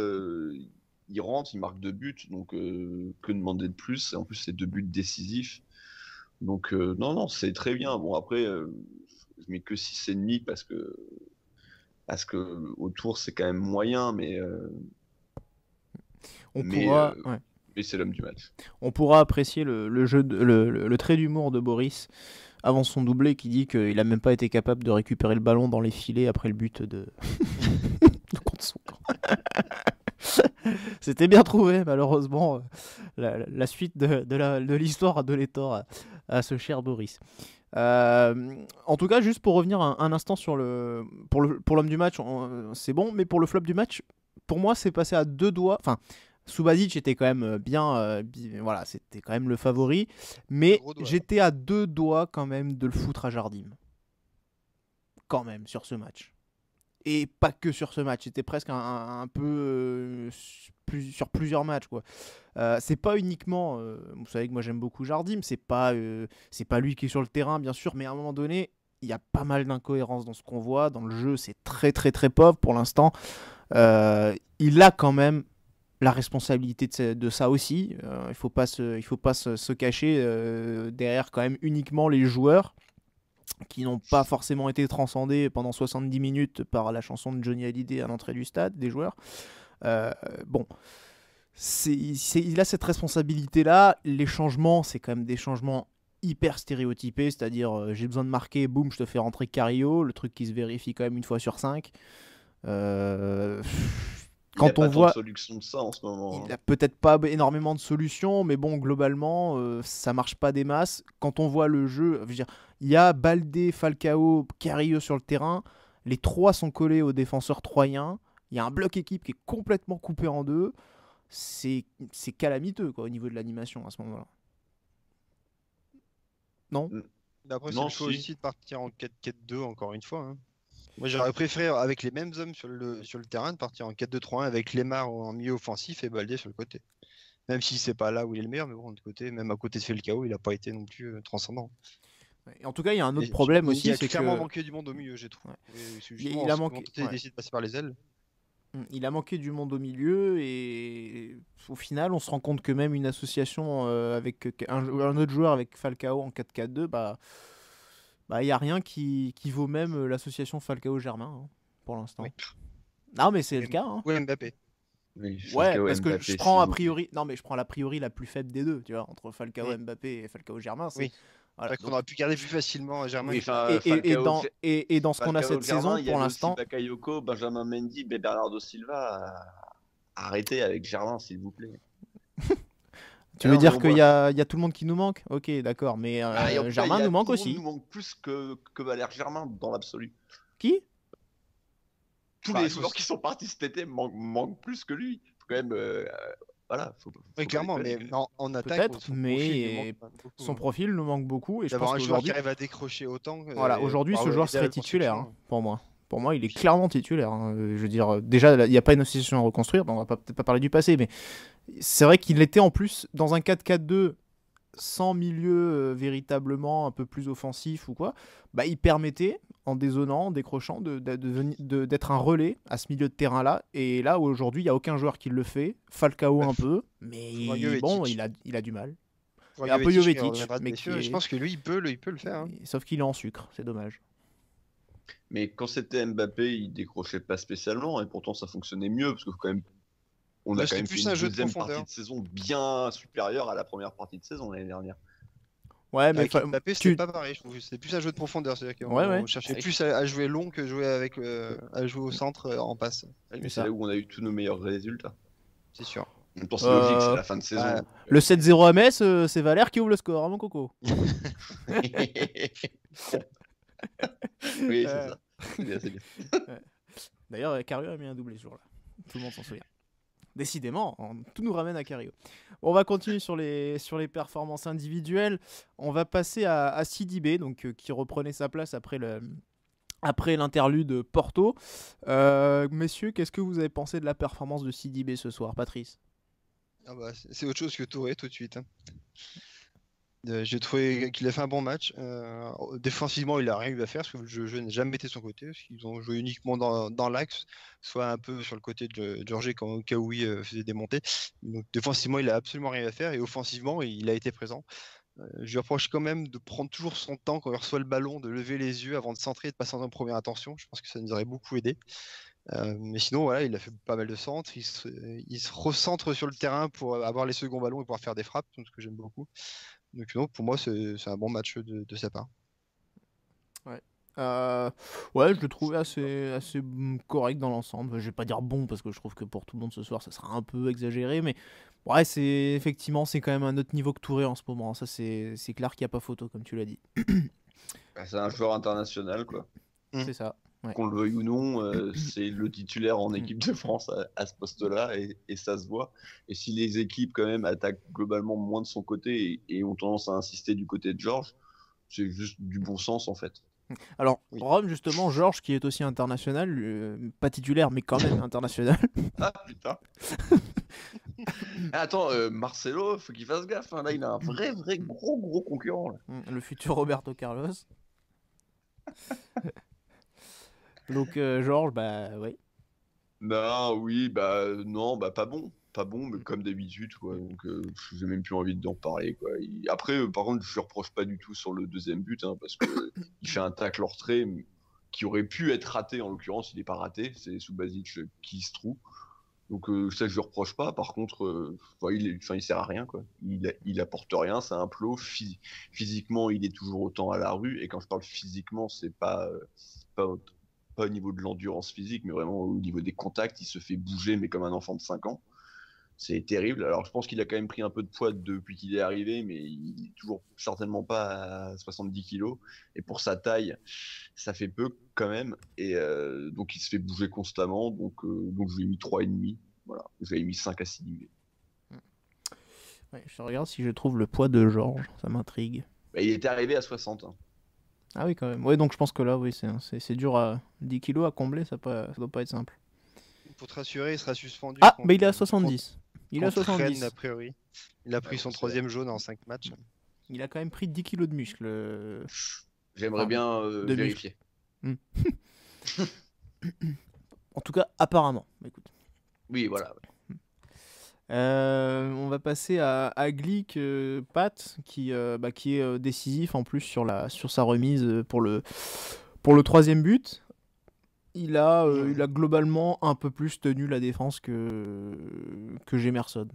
il rentre, il marque deux buts, donc euh, que demander de plus? Et en plus, c'est deux buts décisifs. Donc, euh, non, non, c'est très bien. Bon, après, euh, je mets que 6,5 parce que, parce que autour, c'est quand même moyen, mais, euh, On Mais, pourra, ouais. mais c'est l'homme du match. on pourra apprécier le, le jeu, de- le, le- le trait d'humour de Boris avant son doublé qui dit qu'il a même pas été capable de récupérer le ballon dans les filets après le but de, de contre son camp. C'était bien trouvé, malheureusement. euh, La, suite de, de la- de l'histoire a donné tort à, à ce cher Boris. Euh, en tout cas, juste pour revenir un, un instant sur le pour le pour l'homme du match, c'est bon, mais pour le flop du match, pour moi, c'est passé à deux doigts. Enfin, Subasic était quand même euh, bien, euh, bi- voilà, c'était quand même le favori, mais j'étais à deux doigts quand même de le foutre à Jardim. Quand même sur ce match. Et pas que sur ce match, c'était presque un, peu euh, sur plusieurs matchs quoi. Euh, c'est pas uniquement, euh, vous savez que moi j'aime beaucoup Jardim, c'est pas euh, c'est pas lui qui est sur le terrain bien sûr, mais à un moment donné, il y a pas mal d'incohérences dans ce qu'on voit dans le jeu, c'est très très très pauvre pour l'instant. Il a quand même la responsabilité de, ça aussi. Il faut pas il faut pas se, se cacher derrière quand même uniquement les joueurs qui n'ont pas forcément été transcendés pendant 70 minutes par la chanson de Johnny Hallyday à l'entrée du stade des joueurs. Euh, bon, c'est, c'est- il a cette responsabilité-là. Les changements, c'est quand même des changements hyper stéréotypés, c'est-à-dire euh, j'ai besoin de marquer, boum, je te fais rentrer Cario, le truc qui se vérifie quand même une fois sur cinq. Euh, Il y a quand pas on tant voit, de solutions de ça en ce moment. il hein. n'a peut-être pas énormément de solutions, mais bon, globalement, euh, ça marche pas des masses. Quand on voit le jeu, je veux dire, il y a Baldé, Falcao, Carillo sur le terrain. Les trois sont collés aux défenseurs troyens. Il y a un bloc équipe qui est complètement coupé en deux. C'est c'est calamiteux quoi, au niveau de l'animation à ce moment-là. Non? Mais Après, c'est le choix si. aussi de partir en 4-4-2 encore une fois. hein. Moi, j'aurais préféré, avec les mêmes hommes sur le, sur le terrain, de partir en 4-2-3-1 avec Lemar en milieu offensif et Baldé sur le côté. Même si c'est pas là où il est le meilleur, mais bon, de côté, même à côté de Felcao, il a pas été non plus euh, transcendant. En tout cas, il y a un autre Et problème aussi, Il a c'est clairement que manqué du monde au milieu, j'ai trouvé. Ouais. Et c'est Il- a manqué- moment, Tite ouais. décide de passer par les ailes. Mm, Il a manqué du monde au milieu et au final, on se rend compte que même une association euh, avec un, un autre joueur avec Falcao en 4-4-2, bah, bah, il y a rien qui, qui vaut même l'association Falcao-Germain hein, pour l'instant. Oui. Non, mais c'est le cas. hein. Ou Mbappé. Oui, Ouais, Falcao, parce que Mbappé, je prends a priori, non mais je prends la priori la plus faible des deux, tu vois, entre Falcao. Mbappé et Falcao Germain. c'est- Oui. Voilà, qu'on aurait pu garder plus facilement Germain. Oui, que- enfin, et, et- et Falcao, dans, Fer- et, et dans ce qu'on a cette Germain, saison, il y pour l'instant, Bakayoko, Benjamin Mendy, Bernardo Silva. Arrêtez avec Germain, s'il vous plaît. tu veux dire qu'il y a, il y a tout le monde qui nous manque? Ok, d'accord, mais euh, Ah, Germain il nous manque aussi. nous manque plus que, que Valère Germain dans l'absolu. Qui? Tous Bah, les joueurs qui sont partis cet été manquent, manquent plus que lui. Faut quand même. euh, euh, voilà. Faut, faut Oui, clairement, mais en, en attaque, Peut-être, son mais profil beaucoup, Son hein. profil nous manque beaucoup et je D'avoir pense un joueur qui arrive à décrocher autant. euh, voilà, aujourd'hui, pour ce joueur serait titulaire hein, construction. pour moi. Pour moi, il est clairement titulaire. hein. Euh, Je veux dire, euh, déjà, il n'y a pas une association à reconstruire. bon, on va peut-être pas parler du passé, mais c'est vrai qu'il était en plus dans un 4-4-2 sans milieu euh, véritablement un peu plus offensif ou quoi. Bah, il permettait, en dézonant, en décrochant, de- de- de de- d'être un relais à ce milieu de terrain-là. Et là, aujourd'hui, il n'y a aucun joueur qui le fait. Falcao un peu, mais bon, il a, il a du mal. Et un peu Jovetic, de mais Je pense que lui, il peut le, il peut le faire. hein. Sauf qu'il est en sucre, c'est dommage. Mais quand c'était Mbappé, il décrochait pas spécialement et pourtant ça fonctionnait mieux parce que quand même. On Là, a quand c'était même fait plus une de deuxième profondeur. partie de saison bien supérieure à la première partie de saison l'année dernière. Ouais, mais Avec Mbappé, c'était tu- pas pareil, je trouve. C'était plus un jeu de profondeur. C'est-à-dire qu'on Ouais, ouais. on cherchait plus à, à jouer long que jouer avec, euh, à jouer au centre euh, en passe. C'est mais c'est là où on a eu tous nos meilleurs résultats. C'est sûr. Temps, c'est Euh, logique, c'est la fin de saison. ouais. Le 7-0 à Metz, euh, c'est Valère qui ouvre le score, hein, mon coco. oui, c'est Euh. ça. C'est c'est. D'ailleurs, Cario a mis un doublé ce jour-là. Tout le monde s'en souvient. Décidément, tout nous ramène à Cario. on va continuer sur les, sur les performances individuelles. On va passer à, à Sidibé, donc, qui reprenait sa place après le, après l'interlude Porto. Euh, messieurs, qu'est-ce que vous avez pensé de la performance de Sidibé ce soir, Patrice? Ah bah, C'est autre chose que Touré tout de suite. Hein. Euh, j'ai trouvé qu'il a fait un bon match. Euh, défensivement, il a rien eu à faire parce que le jeu, n'a jamais été de son côté. Parce qu'ils ont joué uniquement dans, l'axe, soit un peu sur le côté de Georges quand Kaoui faisait démonter. Donc défensivement, il a absolument rien à faire et offensivement, il a été présent. Euh, je lui reproche quand même de prendre toujours son temps quand il reçoit le ballon, de lever les yeux avant de centrer et de passer en première attention. Je pense que ça nous aurait beaucoup aidé. Euh, mais sinon, voilà, il a fait pas mal de centres. Il se, recentre sur le terrain pour avoir les seconds ballons et pouvoir faire des frappes, ce que j'aime beaucoup. Donc, pour moi, c'est un bon match de, sa part. Ouais. Euh, ouais, je le trouvais assez, assez correct dans l'ensemble. Je vais pas dire bon parce que je trouve que pour tout le monde ce soir, ça sera un peu exagéré, mais Ouais, c'est effectivement, c'est quand même un autre niveau que Touré en ce moment. Ça, c'est clair qu'il n'y a pas photo, comme tu l'as dit. Bah, c'est un joueur international, quoi. C'est ça. Qu'on le veuille ou non, euh, c'est le titulaire en équipe de France à, ce poste-là et, ça se voit. Et si les équipes, quand même, attaquent globalement moins de son côté et, ont tendance à insister du côté de Georges, c'est juste du bon sens, en fait. Alors, Rome, justement, Georges, qui est aussi international, euh, pas titulaire, mais quand même international. ah putain Attends, euh, Marcelo, faut qu'il fasse gaffe. Hein. Là, il a un vrai, vrai gros, gros concurrent. Mm, le futur Roberto Carlos. Donc, euh, Georges, bah oui. Non, oui, bah non, bah pas bon. Pas bon, mais comme d'habitude, quoi. Donc, euh, j'ai même plus envie d'en parler, quoi. Après, euh, par contre, je ne reproche pas du tout sur le deuxième but, hein, parce qu'il fait un tacle qui aurait pu être raté, en l'occurrence, il n'est pas raté. C'est sous Basic qui se trouve. Donc ça je ne reproche pas. Par contre, il, il sert à rien quoi. Il, il apporte rien. C'est un plot. physiquement, il est toujours autant à la rue. Et quand je parle physiquement, c'est pas euh, pas, pas au niveau de l'endurance physique, mais vraiment au niveau des contacts. Il se fait bouger, mais comme un enfant de 5 ans. C'est terrible. Alors je pense qu'il a quand même pris un peu de poids depuis qu'il est arrivé, mais il est toujours certainement pas à 70 kilos. Et pour sa taille, ça fait peu quand même. Et euh, donc il se fait bouger constamment. Donc, euh, donc je lui ai mis 3,5. Voilà. J'avais mis 5 à 6 ouais, je regarde si je trouve le poids de Georges. Ça m'intrigue. Bah, il était arrivé à 60. Hein. Ah oui, quand même. Ouais, donc je pense que là, oui, c'est dur à 10 kilos à combler. Ça, ne doit pas être simple. Pour te rassurer, il sera suspendu. Ah, mais il est à 70. Il a 70. a priori. Il a pris son troisième jaune en 5 matchs. Il a quand même pris 10 kilos de muscle. Euh, J'aimerais bien euh, vérifier. Hmm. en tout cas, apparemment. Écoute. Oui, voilà. Euh, on va passer à, à Glick, Pat, qui, bah, qui est décisif en plus sur, la, sur sa remise pour le, pour le troisième but il a, euh, il a globalement un peu plus tenu la défense que, que Gemerson.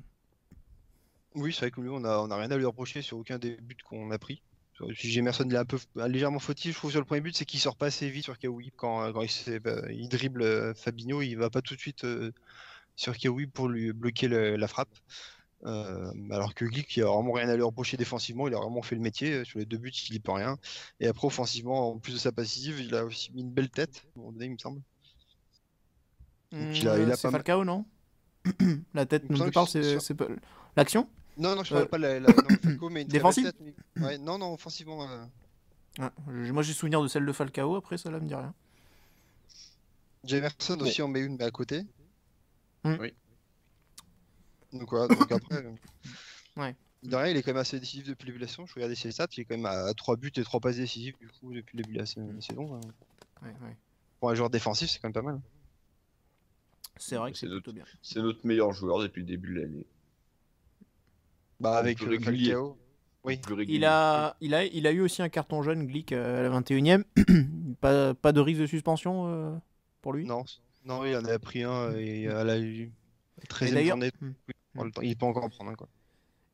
Oui, c'est vrai que lui, on n'a on a rien à lui reprocher sur aucun des buts qu'on a pris. Si Gemerson il est un peu légèrement fautif, je trouve, sur le premier but, c'est qu'il sort pas assez vite sur Kaoui. Quand, quand il, bah, il, dribble euh, Fabinho, il va pas tout de suite euh, sur Kaoui pour lui bloquer la frappe. Euh, alors que Glick, il a vraiment rien à lui reprocher défensivement, il a vraiment fait le métier. Sur les deux buts, il n'y peut rien. Et après, offensivement, en plus de sa passive, il a aussi mis une belle tête, il me semble. Mmh, il a, il a c'est Falcao, non? La tête tu parles, c'est pas... l'action? Non, non, je parle euh, pas la, la non, Falcao, mais une Défensive? ouais, Non, non, offensivement. Euh. Ah, moi, j'ai souvenir de celle de Falcao, après, ça là me dit rien. Jefferson aussi en met une, mais à côté. Mmh. Oui. Donc, voilà, donc après. Euh, ouais. il est quand même assez décisif depuis le début de la saison. Je regardais ses stats, il est quand même à 3 buts et 3 passes décisives du coup depuis le début de la saison. Hein. Ouais, ouais. Pour un joueur défensif, c'est quand même pas mal. C'est vrai que c'est plutôt bien. C'est notre meilleur joueur depuis le début de l'année. Bah, avec le Falcao. Oui. Il a, il, a, il a eu aussi un carton jaune, Glick, euh, à la 21ème. pas, pas de risque de suspension euh, pour lui? Non, non, il en a pris un et elle a eu 13 journée. Hmm. Hmm. Il peut encore en prendre un. Quoi.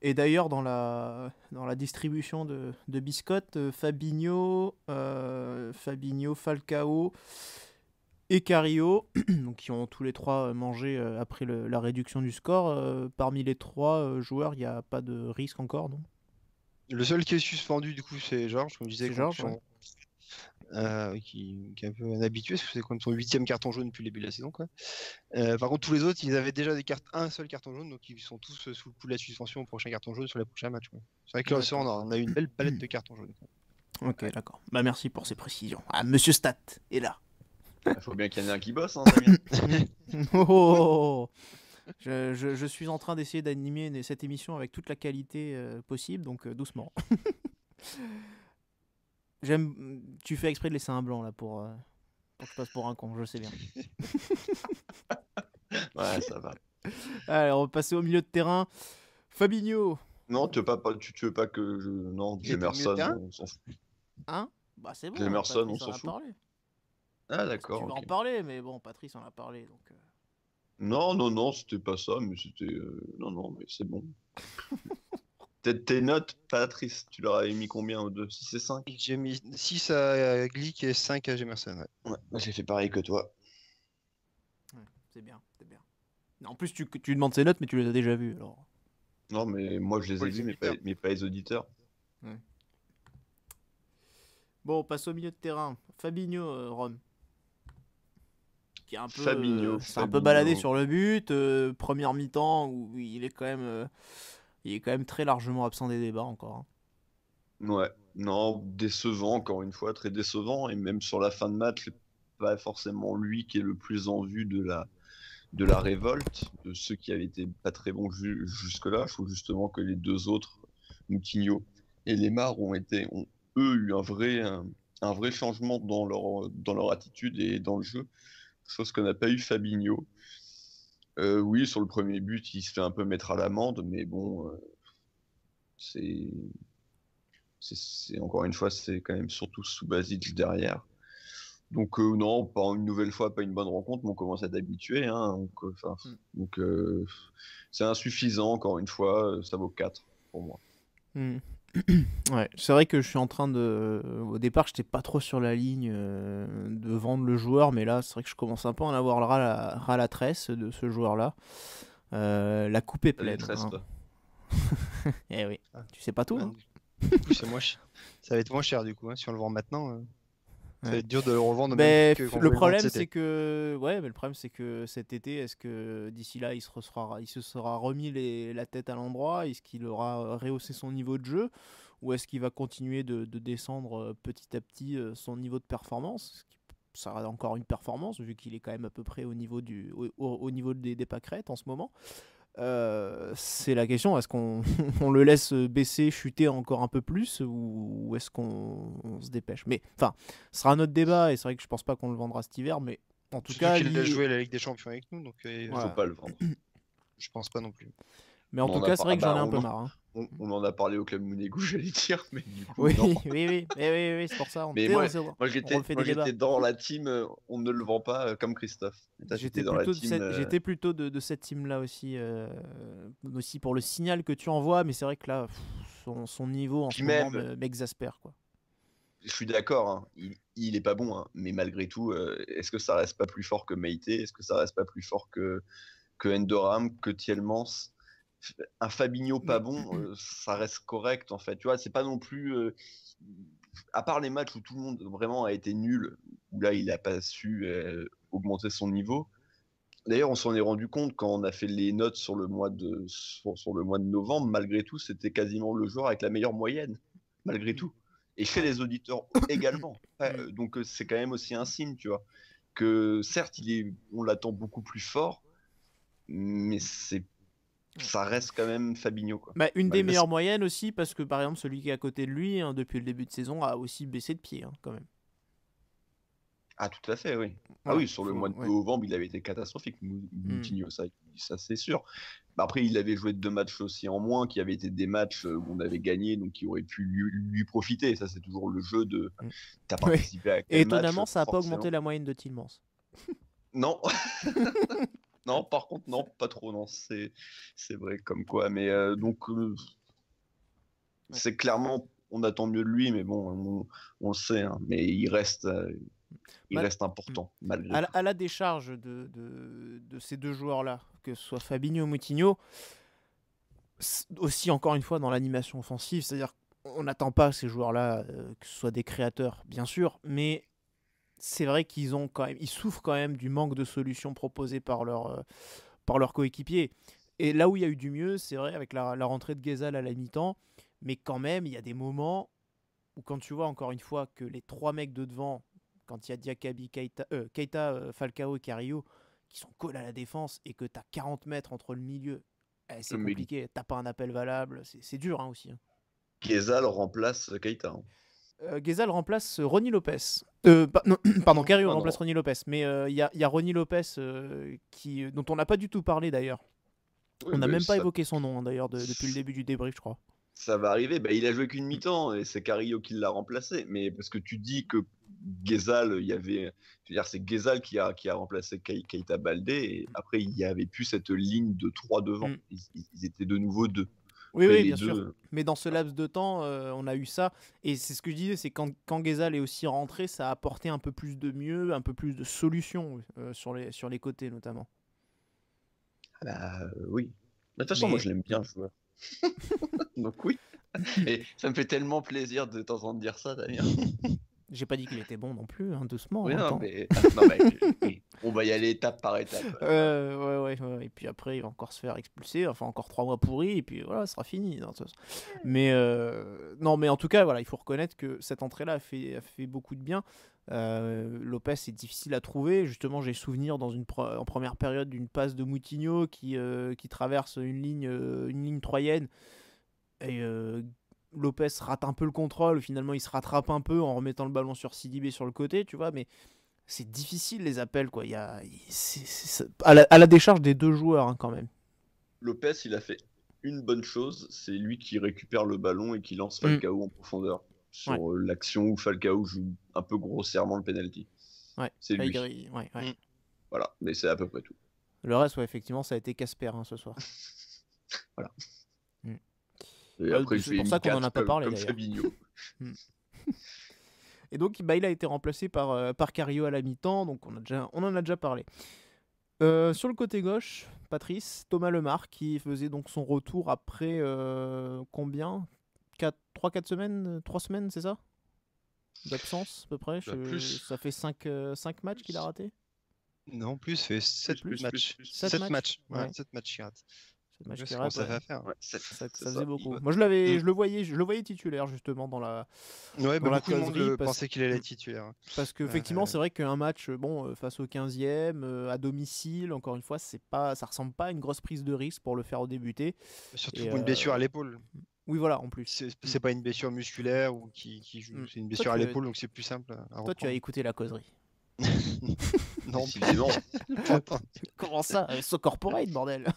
Et d'ailleurs, dans la, dans la distribution de, de biscottes, euh, Fabinho, euh, Fabinho, Falcao et Cario, donc qui ont tous les trois mangé euh, après la réduction du score, parmi les trois joueurs, il n'y a pas de risque encore, non? Le seul qui est suspendu, du coup, c'est Georges, comme je disais. Georges, euh, qui, qui, est un peu un habitué, parce que c'est quand même son huitième carton jaune depuis le début de la saison. Quoi. Euh, par contre, tous les autres, ils avaient déjà des cartes, un seul carton jaune, donc ils sont tous sous le coup de la suspension au prochain carton jaune sur les prochains matchs. C'est vrai que là, on a, eu une belle palette de cartons jaunes. Ok, d'accord. Bah merci pour ces précisions. Ah, Monsieur Stat est là. Il faut bien qu'il y en ait un qui bosse, hein, oh, oh, oh, je, je, je, suis en train d'essayer d'animer cette émission avec toute la qualité euh, possible, donc euh, doucement. J'aime. Tu fais exprès de laisser un blanc là pour, euh, pour que je passe pour un con, je sais bien. ouais, ça va. Allez, on va passer au milieu de terrain. Fabinho. Non, tu veux pas, tu, tu veux pas que je. Non, Jemerson, on s'en fout. Hein? Bah c'est bon. Jemerson, on s'en fout. Ah d'accord. Tu vas en parler, mais bon, Patrice en a parlé, donc. Euh. Non, non, non, c'était pas ça, mais c'était. Euh, non, non, mais c'est bon. Tes notes, Patrice, tu leur avais mis combien aux deux? 6 et 5 J'ai mis 6 à Glick et 5 à Jemerson. Ouais, ouais j'ai fait pareil que toi. Ouais, c'est bien, c'est bien. En plus, tu, tu demandes ses notes, mais tu les as déjà vues alors. Non, mais moi je les ai vus, mais pas, mais pas, les auditeurs. Ouais. Bon, on passe au milieu de terrain. Fabinho, euh, Rome. Qui est un peu, Fabinho, euh, un peu baladé sur le but. Euh, première mi-temps où il est quand même, il est quand même très largement absent des débats encore. Hein. Ouais, non, décevant encore une fois, très décevant. Et même sur la fin de match, pas forcément lui qui est le plus en vue de la, de la révolte, de ceux qui avaient été pas très bons jusque-là. Je trouve justement que les deux autres, Moutinho et Lemar, ont été, ont eux eu un vrai, un, vrai changement dans leur, dans leur attitude et dans le jeu, chose que n'a pas eu Fabinho. Euh, oui, sur le premier but, il se fait un peu mettre à l'amende, mais bon, euh, c'est, c'est encore une fois, c'est quand même surtout sous Basic derrière. Donc euh, non, pas une nouvelle fois, pas une bonne rencontre, mais on commence à être habitué. Hein, donc, mm. c'est insuffisant, encore une fois, ça vaut 4 pour moi. Mm. Ouais, c'est vrai que je suis en train de. Au départ, j'étais pas trop sur la ligne euh, de vendre le joueur, mais là, c'est vrai que je commence un peu à en avoir le ras la, tresse de ce joueur-là. la coupe est pleine. Hein. eh oui, tu sais pas tout. Hein. ça va être moins cher du coup, hein, si on le vend maintenant. Ça va être dur de le revendre. le problème, c'est que, ouais, mais le problème, c'est que cet été, est-ce que d'ici là, il se sera, il se sera remis les, la tête à l'endroit? Est-ce qu'il aura rehaussé son niveau de jeu? Ou est-ce qu'il va continuer de, de, descendre euh, petit à petit euh, son niveau de performance? Ça sera encore une performance vu qu'il est quand même à peu près au niveau du au, au niveau des, des pâquerettes en ce moment euh, c'est la question, est-ce qu'on le laisse baisser, chuter encore un peu plus ou, est-ce qu'on se dépêche? Mais enfin, ce sera un autre débat et c'est vrai que je pense pas qu'on le vendra cet hiver, mais en tout cas. Il a joué la Ligue des Champions avec nous, donc il euh, faut pas le vendre. je pense pas non plus. Mais en tout cas, c'est vrai que j'en ai un peu marre. Hein on, en a parlé au club Mounegou, j'allais dire, mais du coup, oui, oui, oui, oui, oui, c'est pour ça. On mais moi, moi j'étais dans la team, euh, on ne le vend pas euh, comme Christophe. J'étais plutôt, euh, plutôt, de, cette team-là aussi, aussi pour le signal que tu envoies, mais c'est vrai que là, son, niveau en ce moment m'exaspère. quoi. Je suis d'accord, hein. il, il, est pas bon, hein. mais malgré tout, est-ce que ça reste pas plus fort que Meite? Est-ce que ça reste pas plus fort que, que Endoram, que Tielmans un Fabinho pas bon, euh, ça reste correct en fait. Tu vois, c'est pas non plus. Euh, à part les matchs où tout le monde vraiment a été nul, où là il a pas su euh, augmenter son niveau. D'ailleurs, on s'en est rendu compte quand on a fait les notes sur le mois de, sur, le mois de novembre. Malgré tout, c'était quasiment le joueur avec la meilleure moyenne, malgré tout. Et chez les auditeurs également. donc c'est quand même aussi un signe, tu vois, que certes, il est, on l'attend beaucoup plus fort, mais c'est ça reste quand même Fabinho. Quoi. Bah, une des meilleures moyennes aussi, parce que par exemple, celui qui est à côté de lui, hein, depuis le début de saison, a aussi baissé de pied, hein, quand même. Ah, tout à fait, oui. ah oui, sur le mois de novembre, il avait été catastrophique, hmm. Moutinho, ça, ça c'est sûr. Bah, après, il avait joué deux matchs aussi en moins, qui avaient été des matchs où on avait gagné, donc qui auraient pu lui, profiter. Ça, c'est toujours le jeu de. Hmm. T'as participé à Et étonnamment, ça n'a pas augmenté la moyenne de Tillmans. non Non, par contre, non, pas trop, non. C'est, c'est vrai, comme quoi. Mais euh, donc, euh, c'est clairement, on attend mieux de lui, mais bon, on, le sait, hein. mais il reste, euh, il reste important, malgré à, à la décharge de, de, ces deux joueurs-là, que ce soit Fabinho ou Moutinho, aussi, encore une fois, dans l'animation offensive, c'est-à-dire on n'attend pas ces joueurs-là que ce soit des créateurs, bien sûr, mais c'est vrai qu'ils ont quand même, ils souffrent quand même du manque de solutions proposées par leur, par leurs coéquipiers. Et là où il y a eu du mieux, c'est vrai, avec la, rentrée de Gezal à la mi-temps, mais quand même, il y a des moments où quand tu vois encore une fois que les trois mecs de devant, quand il y a Diakabi, Keita, euh, Keita euh, Falcao et Carillo, qui sont collés à la défense et que tu as 40 mètres entre le milieu, eh, c'est compliqué, t'as pas un appel valable, c'est dur hein, aussi. Hein. remplace Keita. Hein. Euh, remplace Ronnie Lopez. pardon, Carillo remplace Ronnie Lopez. Mais il y, a, y, a Ronnie Lopez qui, dont on n'a pas du tout parlé d'ailleurs on n'a même pas évoqué son nom hein, d'ailleurs depuis le début du débrief, je crois. Ça va arriver. Bah, il a joué qu'une mi-temps et c'est Carillo qui l'a remplacé. Mais parce que tu dis que Gezal, il y avait, c'est Gezal qui a, qui a remplacé Keita Baldé et après il y avait plus cette ligne de trois devant. Mm. Ils, étaient de nouveau deux. Oui, oui, bien sûr. Mais dans ce laps de temps, euh, on a eu ça. Et c'est ce que je disais, c'est quand, quand Gezal est aussi rentré, ça a apporté un peu plus de mieux, un peu plus de solutions euh, sur, les, sur les côtés notamment. Ah bah oui. De toute façon, moi je l'aime bien, le joueur. Donc oui. Et ça me fait tellement plaisir de t'entendre dire ça, Damien. J'ai pas dit qu'il était bon non plus, hein, doucement. Oui, non, mais... non, mais... on va y aller étape par étape. Euh, ouais, ouais, Et puis après, il va encore se faire expulser. Enfin, encore trois mois pourris. Et puis voilà, ce sera fini. Mais euh... non, mais en tout cas, voilà, il faut reconnaître que cette entrée-là a fait, a fait beaucoup de bien. Euh, Lopez est difficile à trouver. Justement, j'ai souvenir dans une en première période d'une passe de Moutinho qui, euh, qui traverse une ligne, euh, une ligne troyenne. Et Lopez rate un peu le contrôle. Finalement, il se rattrape un peu en remettant le ballon sur Sidibé sur le côté, tu vois. Mais c'est difficile les appels, quoi. Il y a, à, la, décharge des deux joueurs, hein, quand même. Lopez, il a fait une bonne chose c'est lui qui récupère le ballon et qui lance Falcao mm. en profondeur sur euh, l'action où Falcao joue un peu grossièrement le penalty. Ouais, c'est lui. Mm. Voilà, mais c'est à peu près tout. Le reste, ouais, effectivement, ça a été Casper hein, ce soir. voilà. Mm. c'est pour ça qu'on en a pas parlé. Mm. Et donc, bah, il a été remplacé par, euh, par Cario à la mi-temps, donc on, a déjà, on en a déjà parlé. Euh, sur le côté gauche, Patrice, Thomas Lemar qui faisait donc son retour après combien? 3-4 semaines 3 semaines, c'est ça? D'absence, à peu près bah, Ça fait 5, euh, matchs qu'il a raté? Non, plus, fait 7 matchs. 7 matchs? Ouais, 7 matchs qu'il rate. Ça, ça, faisait beaucoup. Moi, je l'avais, mm. je le voyais, je le voyais titulaire justement dans la. Ouais, dans bah, beaucoup de monde pensait qu'il allait titulaire. Parce qu'effectivement, euh... c'est vrai qu'un match, bon, euh, face au 15e, euh, à domicile, encore une fois, c'est pas, ça ressemble pas à une grosse prise de risque pour le faire débuter. Surtout pour une blessure à l'épaule. Oui, voilà, en plus. C'est pas une blessure musculaire ou qui, qui joue, mm. c'est une blessure à l'épaule, donc c'est plus simple. Toi, tu as écouté la causerie. non, non. Comment ça So corporate, bordel?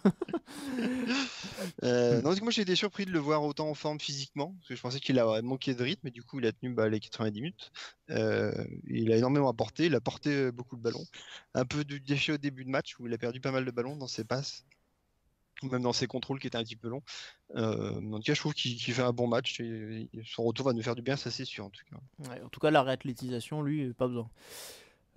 Euh, Non, moi j'ai été surpris de le voir autant en forme physiquement, parce que je pensais qu'il a manqué de rythme, mais du coup il a tenu bah, les 90 minutes. Euh, il a énormément apporté, il a porté euh, beaucoup de ballons. Un peu de déchet au début de match où il a perdu pas mal de ballons dans ses passes ou même dans ses contrôles qui étaient un petit peu longs. Euh, en tout cas, je trouve qu'il fait un bon match et, son retour va nous faire du bien, ça c'est sûr en tout cas. en tout cas, la réathlétisation, lui, pas besoin.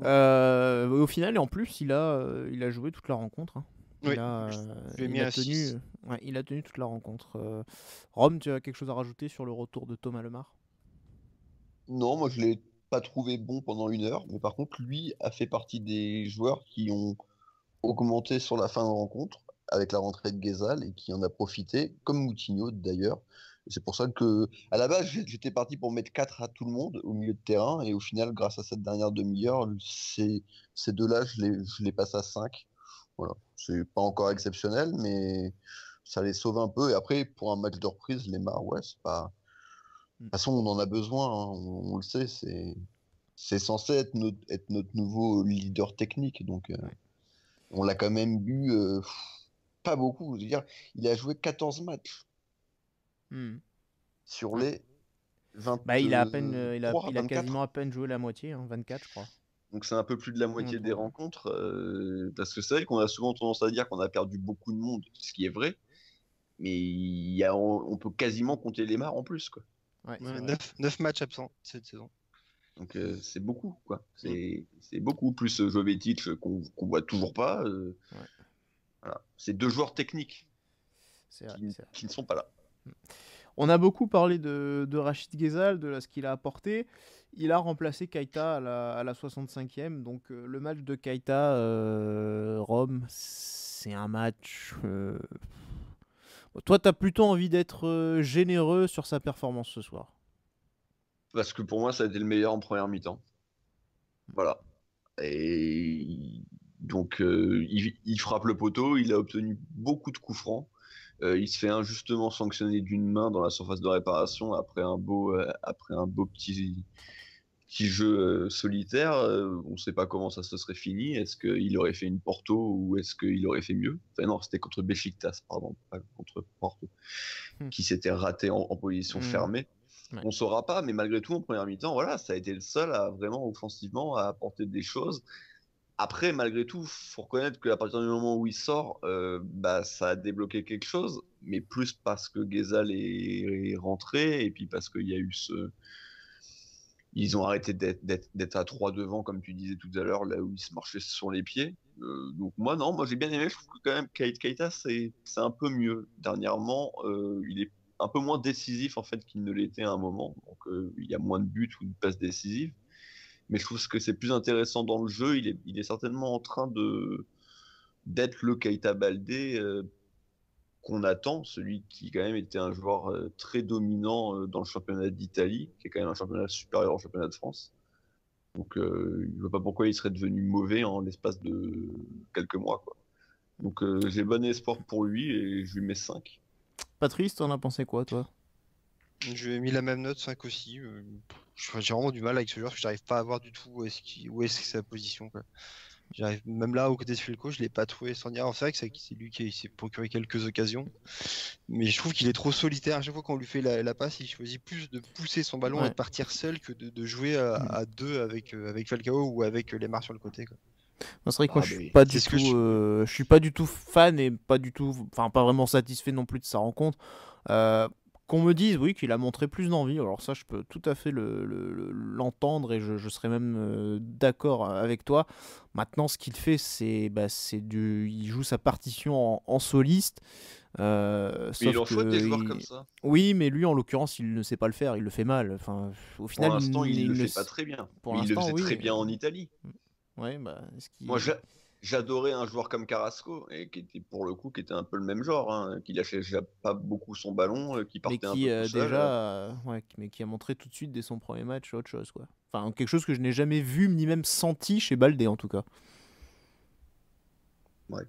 Euh, au final, et en plus, il a, euh, il a joué toute la rencontre. Hein. Il, a, il, a tenu, il a tenu toute la rencontre. Rome, tu as quelque chose à rajouter sur le retour de Thomas Lemar? Non, moi je l'ai pas trouvé bon pendant une heure, mais par contre, lui a fait partie des joueurs qui ont augmenté sur la fin de rencontre avec la rentrée de Gezal et qui en a profité, comme Moutinho d'ailleurs. C'est pour ça que, à la base, j'étais parti pour mettre 4 à tout le monde au milieu de terrain, et au final, grâce à cette dernière demi-heure, ces, ces deux-là, je les, je les passe à 5. Voilà. C'est pas encore exceptionnel, mais ça les sauve un peu. Et après, pour un match de reprise, les Mar, ouais, c'est pas. De toute façon, on en a besoin, hein, on, le sait, c'est, c'est censé être notre, être notre nouveau leader technique. Donc, euh, on l'a quand même vu. Euh, pas beaucoup. Je veux dire, il a joué 14 matchs hmm. sur les 20. Bah, il a, à peine, euh, il a, il a quasiment à peine joué la moitié, 24, hein, je crois. Donc c'est un peu plus de la moitié des rencontres. Euh, parce que c'est vrai qu'on a souvent tendance à dire qu'on a perdu beaucoup de monde, ce qui est vrai. Mais il y a, on, peut quasiment compter les marres en plus. Quoi. 9, matchs absents cette saison. Donc euh, c'est beaucoup. quoi. C'est beaucoup. Plus Jovetic qu'on voit toujours pas. C'est deux joueurs techniques qui, ne sont pas là. On a beaucoup parlé de, Rachid Ghezal, de ce qu'il a apporté. Il a remplacé Kaita à la, 65e. Donc le match de Kaita Rome, c'est un match. Toi, tu as plutôt envie d'être généreux sur sa performance ce soir. Parce que pour moi, ça a été le meilleur en première mi-temps. Voilà. Et donc, euh, il, frappe le poteau, il a obtenu beaucoup de coups francs. Euh, il se fait injustement sanctionner d'une main dans la surface de réparation après un beau, euh, après un beau petit, petit jeu solitaire. on ne sait pas comment ça se serait fini. Est-ce qu'il aurait fait une Porto ou est-ce qu'il aurait fait mieux? Enfin non, c'était contre Besiktas, pardon, pas contre Porto, hmm. qui s'était raté en, position hmm. fermée. On On saura pas, mais malgré tout, en première mi-temps, voilà, ça a été le seul à vraiment offensivement à apporter des choses. Après, malgré tout, faut reconnaître qu'à partir du moment où il sort, euh, bah, ça a débloqué quelque chose, mais plus parce que Gezal est, rentré et puis parce qu'il y a eu ce. Ils ont arrêté d'être à 3 devant, comme tu disais tout à l'heure, là où ils se marchaient sur les pieds. Euh, donc, moi, non, moi j'ai bien aimé. Je trouve que quand même, Kate Keita, c'est un peu mieux. Dernièrement, euh, il est un peu moins décisif en fait qu'il ne l'était à un moment. Donc, il y a moins de buts ou de passes décisives mais je trouve que c'est plus intéressant dans le jeu. Il est, certainement en train d'être le Keita Baldé euh, qu'on attend, celui qui quand même était un joueur euh, très dominant euh, dans le championnat d'Italie, qui est quand même un championnat supérieur au championnat de France. Donc je ne vois pas pourquoi il serait devenu mauvais en l'espace de quelques mois. Donc j'ai bon espoir pour lui et je lui mets 5. Patrice, t'en as pensé quoi toi? Je lui ai mis la même note, 5 aussi j'ai vraiment du mal avec ce joueur parce que j'arrive pas à voir du tout où est-ce où est sa position. Quoi. J'arrive même là au côté de Filco, je l'ai pas trouvé sans dire. C'est vrai que c'est lui qui s'est procuré quelques occasions, mais je trouve qu'il est trop solitaire. À chaque fois qu'on lui fait la, passe, il choisit plus de pousser son ballon et de partir seul que de, jouer à, deux avec euh, avec Falcao ou avec les Lemar sur le côté. C'est vrai que moi, ah, je suis pas du tout, je... Euh, je... suis pas du tout fan et pas du tout, enfin pas vraiment satisfait non plus de sa rencontre. Euh, qu'on me dise, oui, qu'il a montré plus d'envie. Alors ça, je peux tout à fait l'entendre et je, serais même euh, d'accord avec toi. Maintenant, ce qu'il fait, c'est bah, du, il joue sa partition en, soliste. Euh, mais il en faut des joueurs comme ça. Oui, mais lui, en l'occurrence, il ne sait pas le faire. Il le fait mal. Enfin, au final, pour l'instant, il, ne le fait pas très bien. Pour il le faisait très bien en Italie. Ouais, bah, Moi, j'adorais un joueur comme Carrasco et qui était pour le coup qui était un peu le même genre hein, qui lâchait déjà pas beaucoup son ballon euh, qui partait mais qui, un peu déjà euh, ouais, mais qui a montré tout de suite dès son premier match autre chose quoi enfin quelque chose que je n'ai jamais vu ni même senti chez Baldé en tout cas ouais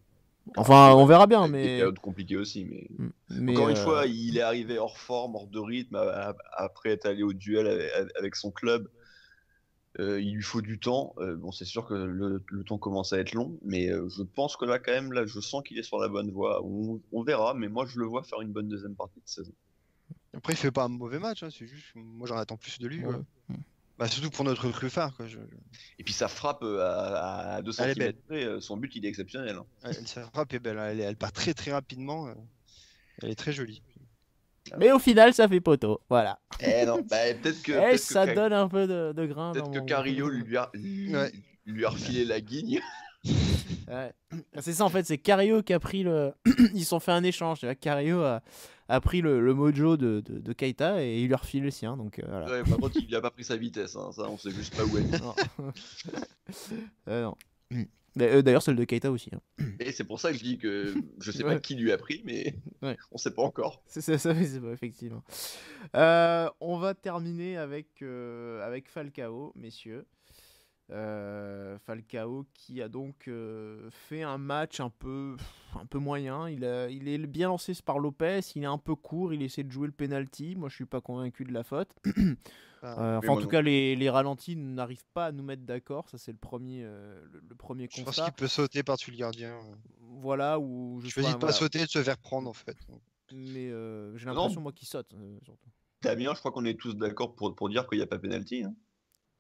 Enfin, on verra bien, mais. C'est compliqué aussi, mais. Mm. Encore une euh, fois, il est arrivé hors forme, hors de rythme, après être allé au duel avec son club. Euh, il lui faut du temps. Euh, bon, c'est sûr que le, temps commence à être long, mais euh, je pense que là, quand même, là, je sens qu'il est sur la bonne voie. On, verra, mais moi, je le vois faire une bonne deuxième partie de saison. Après, il fait pas un mauvais match, hein, c'est juste, moi, j'en attends plus de lui. Bah, surtout pour notre recrue phare. Quoi, Et puis, sa frappe à, à 2 cm près, son but, il est exceptionnel. Hein. sa frappe est belle, hein. elle, elle, part très très rapidement. Elle est très jolie. Mais au final, ça fait poteau. Voilà. Eh non, bah, peut-être que. Eh, ça donne un peu de, de grain. Peut-être que Cario lui a, lui, a refilé la guigne. Ouais. C'est ça en fait, c'est Cario qui a pris le. Ils sont fait un échange. Cario a, a pris le, le mojo de, de, de, Keita et il lui a refilé le sien. Donc, euh, voilà. ouais, par contre, il a pas pris sa vitesse. Hein. Ça, on sait juste pas où elle est. non. euh, non. Euh, d'ailleurs, celle de Keita aussi. Hein. Et c'est pour ça que je dis que je sais pas qui lui a pris, mais ouais. on sait pas encore. C'est ça, ça c'est pas, effectivement. Euh, on va terminer avec, euh, avec Falcao, messieurs. Falcao qui a donc fait un match un peu, un peu moyen. Il, a, il est bien lancé par Lopez, il est un peu court, il essaie de jouer le penalty. Moi, je suis pas convaincu de la faute. Ah. Euh, enfin, en tout cas, les, les, ralentis n'arrivent pas à nous mettre d'accord. Ça, c'est le premier, euh, le, premier constat. Je pense qu'il peut sauter par-dessus le gardien. Voilà. Ou je choisis de pas sauter et de se faire prendre, en fait. Mais euh, j'ai l'impression, moi, qu'il saute. surtout. Damien, je crois qu'on est tous d'accord pour, pour dire qu'il n'y a pas pénalty. Hein.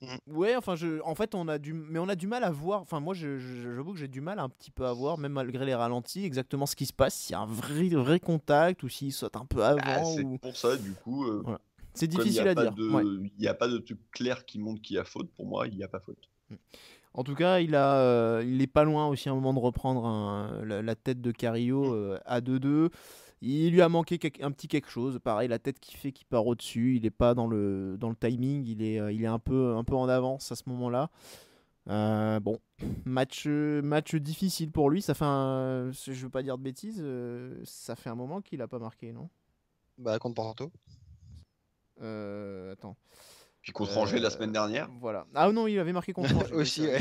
Mm. Ouais, enfin, je, en fait, on a du, mais on a du mal à voir. Enfin, moi, j'avoue que j'ai du mal un petit peu à voir, même malgré les ralentis, exactement ce qui se passe, s'il y a un vrai, vrai contact ou s'il saute un peu bah, avant. c'est pour ça, du coup. C'est difficile à dire. Il n'y a pas de truc clair qui montre qu'il y a faute. Pour moi, il n'y a pas faute. Mm. En tout cas, il a, euh, il est pas loin aussi à un moment de reprendre la, tête de Carillo mm. euh, à 2-2. il lui a manqué un petit quelque chose. Pareil, la tête qui fait qu'il part au-dessus. Il n'est pas dans le, dans le timing. Il est, euh, il est un, peu, un peu en avance à ce moment-là. Euh, bon, match, match difficile pour lui. Ça fait un, je veux pas dire de bêtises. ça fait un moment qu'il a pas marqué, non? Bah, contre Porto. Euh, Attends. Puis contre Angers la Euh, semaine dernière. Voilà. Ah non, il avait marqué contre Angers, Aussi, ouais.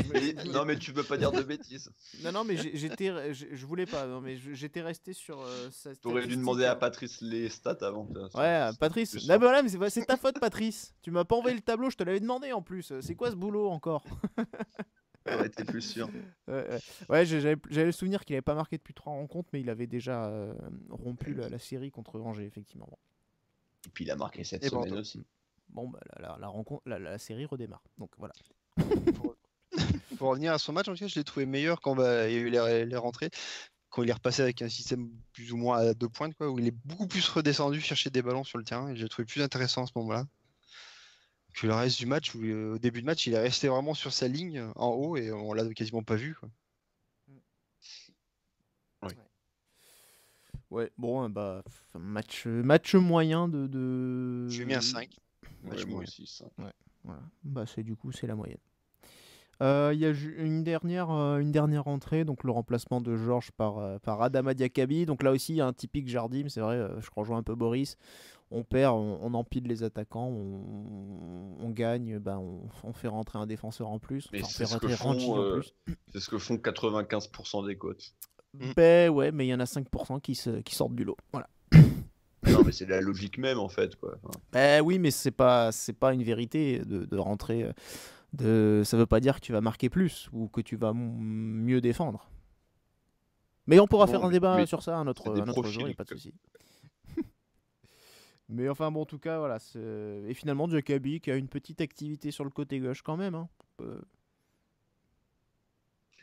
non mais tu peux pas dire de bêtises. Non, non, mais j'étais, je voulais pas. Non, mais j'étais resté sur. euh, sa T'aurais dû demander à. Patrice les stats avant. Ouais, Patrice. Non, mais voilà, mais c'est- ta faute, Patrice. Tu m'as pas envoyé le tableau, je te l'avais demandé en plus. C'est quoi ce boulot encore? J'aurais été plus sûr. Ouais, ouais. Ouais, j'avais j'avais le souvenir qu'il avait pas marqué depuis trois rencontres, mais il avait déjà euh, rompu la, la série contre Angers, effectivement. Et puis il a marqué cette Et semaine Bordeaux. aussi. Bon, bah, la, la- la rencontre, la, la série redémarre. Donc voilà. Pour revenir à son match, en tout cas, je l'ai trouvé meilleur quand bah, il y a eu les, les rentrées. Quand il est repassé avec un système plus ou moins à deux pointes, quoi, où il est beaucoup plus redescendu chercher des ballons sur le terrain. Et je l'ai trouvé plus intéressant à ce moment-là que le reste du match, où euh, au début de match, il est resté vraiment sur sa ligne en haut et on l'a quasiment pas vu. quoi. Ouais, bon, euh, bah, match, match moyen de. de... J'ai mis un 5. Ouais, Match moi moyen. aussi ça. Voilà. Bah, c'est du coup, c'est la moyenne. Euh, Il y a une dernière, euh, une dernière entrée, donc le remplacement de Georges par, euh, par Adama Diakabi. Donc là aussi, il y a un typique Jardim, c'est vrai, euh, je rejoins un peu Boris. On perd, on, on empile les attaquants, on, on gagne, bah, on, on fait rentrer un défenseur en plus, on c'est fait ce que rentrer font, en euh, plus. C'est ce que font 95% des coachs. Mm. Ben ouais, mais il y en a 5% qui, se, qui sortent du lot. Voilà. non mais c'est la logique même en fait quoi. Ben oui, mais c'est pas c'est pas une vérité de, de rentrer. euh, De, ça veut pas dire que tu vas marquer plus ou que tu vas mieux défendre. Mais on pourra Bon, faire un débat sur ça un autre, un autre jour, profils y a pas de souci. mais enfin bon, en tout cas, voilà. Et finalement, Diakabi qui a une petite activité sur le côté gauche quand même. hein. Euh,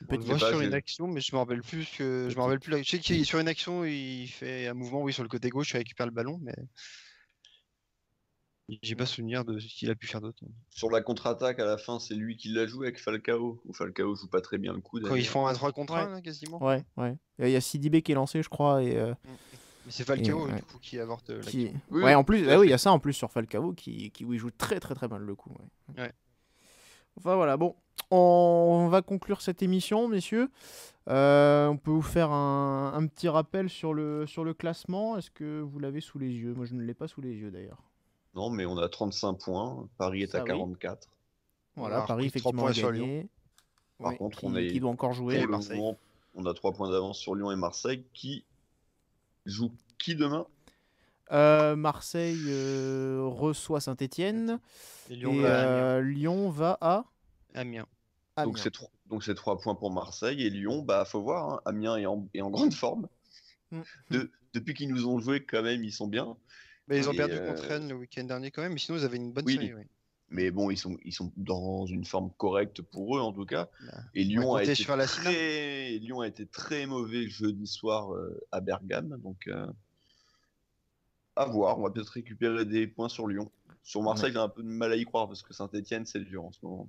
Voit sur une action, mais je me rappelle plus que je me rappelle plus. la- Je sais qu'il est sur une action, il fait un mouvement, oui, sur le côté gauche, il récupère le ballon, mais j'ai pas souvenir de ce qu'il a pu faire d'autre. Sur la contre-attaque à la fin, c'est lui qui la joue avec Falcao. Ou Falcao joue pas très bien le coup. Quand ils font un 3 contre Ouais. 1, là, quasiment. Ouais, ouais. Il y a Sidibé qui est lancé, je crois, et euh, Mais c'est Falcao, Et, ouais. du coup, qui avorte euh, qui... Oui, ouais, oui, en plus, ah oui, il fait. y a ça en plus sur Falcao qui, qui où il joue très très très mal le coup. ouais. Ouais. Enfin voilà, bon, on va conclure cette émission, messieurs. Euh, on peut vous faire un, un petit rappel sur le, sur le classement. Est-ce que vous l'avez sous les yeux? Moi, je ne l'ai pas sous les yeux d'ailleurs. Non mais on a 35 points. Paris est Ça, à oui. 44. Voilà, Alors, Paris effectivement a gagné. Par Oui, contre, qui, on est- qui doit encore jouer. Marseille. on a 3 points d'avance sur Lyon et Marseille qui jouent qui demain? Euh, Marseille euh, reçoit Saint-Etienne. Et Et, Lyon va à Amiens. euh, Lyon va à Amiens. Amiens. Donc c'est tro- donc c'est 3 points pour Marseille et Lyon, bah faut voir, hein, Amiens est en, est en grande forme. Mm. De- depuis qu'ils nous ont joué quand même, ils sont bien. Mais ils ont Et, perdu euh, contre Rennes le week-end dernier quand même, mais sinon ils avaient une bonne Oui. série. Mais bon, ils sont, ils sont dans une forme correcte pour eux en tout cas. Bah, Et Lyon a, été sur la finale. très... Lyon a été très mauvais jeudi soir euh, à Bergame. Donc euh, à voir, on va peut-être récupérer des points sur Lyon. Sur Marseille, j'ai un peu de mal à y croire parce que Saint-Etienne, c'est dur en ce moment.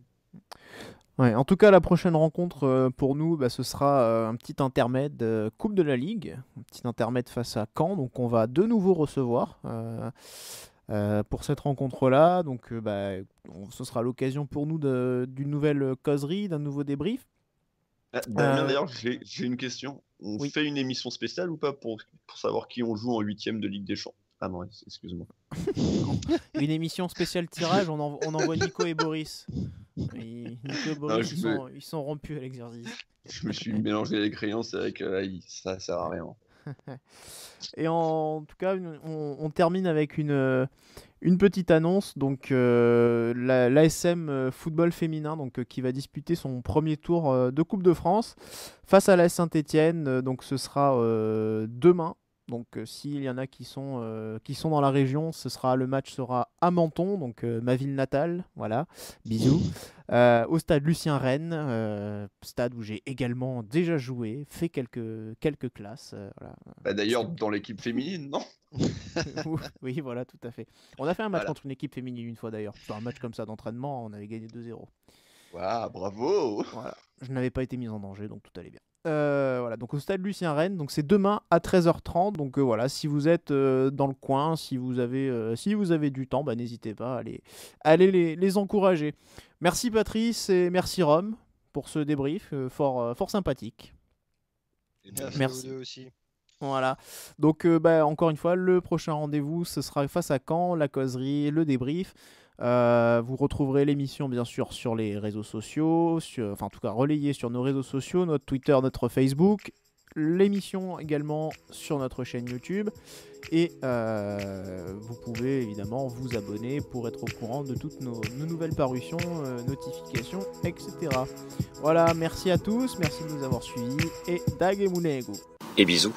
Ouais, en tout cas, la prochaine rencontre euh, pour nous, bah, ce sera euh, un petit intermède euh, Coupe de la Ligue, un petit intermède face à Caen. Donc, on va de nouveau recevoir pour cette rencontre-là. Donc, bah, on- ce sera l'occasion pour nous d'une nouvelle causerie, d'un nouveau débrief. Ah, Euh, D'ailleurs, j'ai j'ai une question. On Oui. fait une émission spéciale ou pas pour, pour savoir qui on joue en huitième de Ligue des Champs? Ah non, excuse-moi. Une émission spéciale tirage, on, envo- on envoie Nico et Boris. Et Nico et Boris, ils, me- sont, ils sont rompus à l'exercice. Je me suis mélangé les crayons, c'est vrai que là, il- ça sert à rien. Et en tout cas, on, on termine avec une, euh, une petite annonce. Donc, euh, la- l'ASM euh, football féminin, donc euh, qui va disputer son premier tour euh, de Coupe de France face à la Saint-Étienne. donc, ce sera euh, demain. Donc, euh, s'il y en a qui sont, euh, qui sont dans la région, ce sera le match sera à Menton, donc euh, ma ville natale. Voilà, bisous. Au stade Lucien Rennes, stade où j'ai également déjà joué, fait quelques, quelques classes. voilà. Bah, D'ailleurs, dans l'équipe féminine, non oui, voilà, tout à fait. On a fait un match Voilà. contre une équipe féminine une fois d'ailleurs. Sur un match comme ça d'entraînement, on avait gagné 2-0. Waouh, bravo Voilà. Je n'avais pas été mis en danger, donc tout allait bien. Voilà, donc au stade Lucien Rennes. Donc c'est demain à 13h30. Donc voilà, si vous êtes dans le coin, si vous avez, si vous avez du temps, bah, n'hésitez pas à aller, les, les, encourager. Merci Patrice et merci Rome pour ce débrief fort, fort sympathique. Merci, aussi. Voilà. Donc, bah, encore une fois, le prochain rendez-vous, ce sera face à Caen, la causerie, le débrief. Euh, vous retrouverez l'émission bien sûr sur les réseaux sociaux, enfin en tout cas relayée sur nos réseaux sociaux, notre Twitter, notre Facebook, l'émission également sur notre chaîne YouTube et euh, vous pouvez évidemment vous abonner pour être au courant de toutes nos, nouvelles parutions, euh, notifications, etc. Voilà, merci à tous, merci de nous avoir suivis et Dag et Et bisous.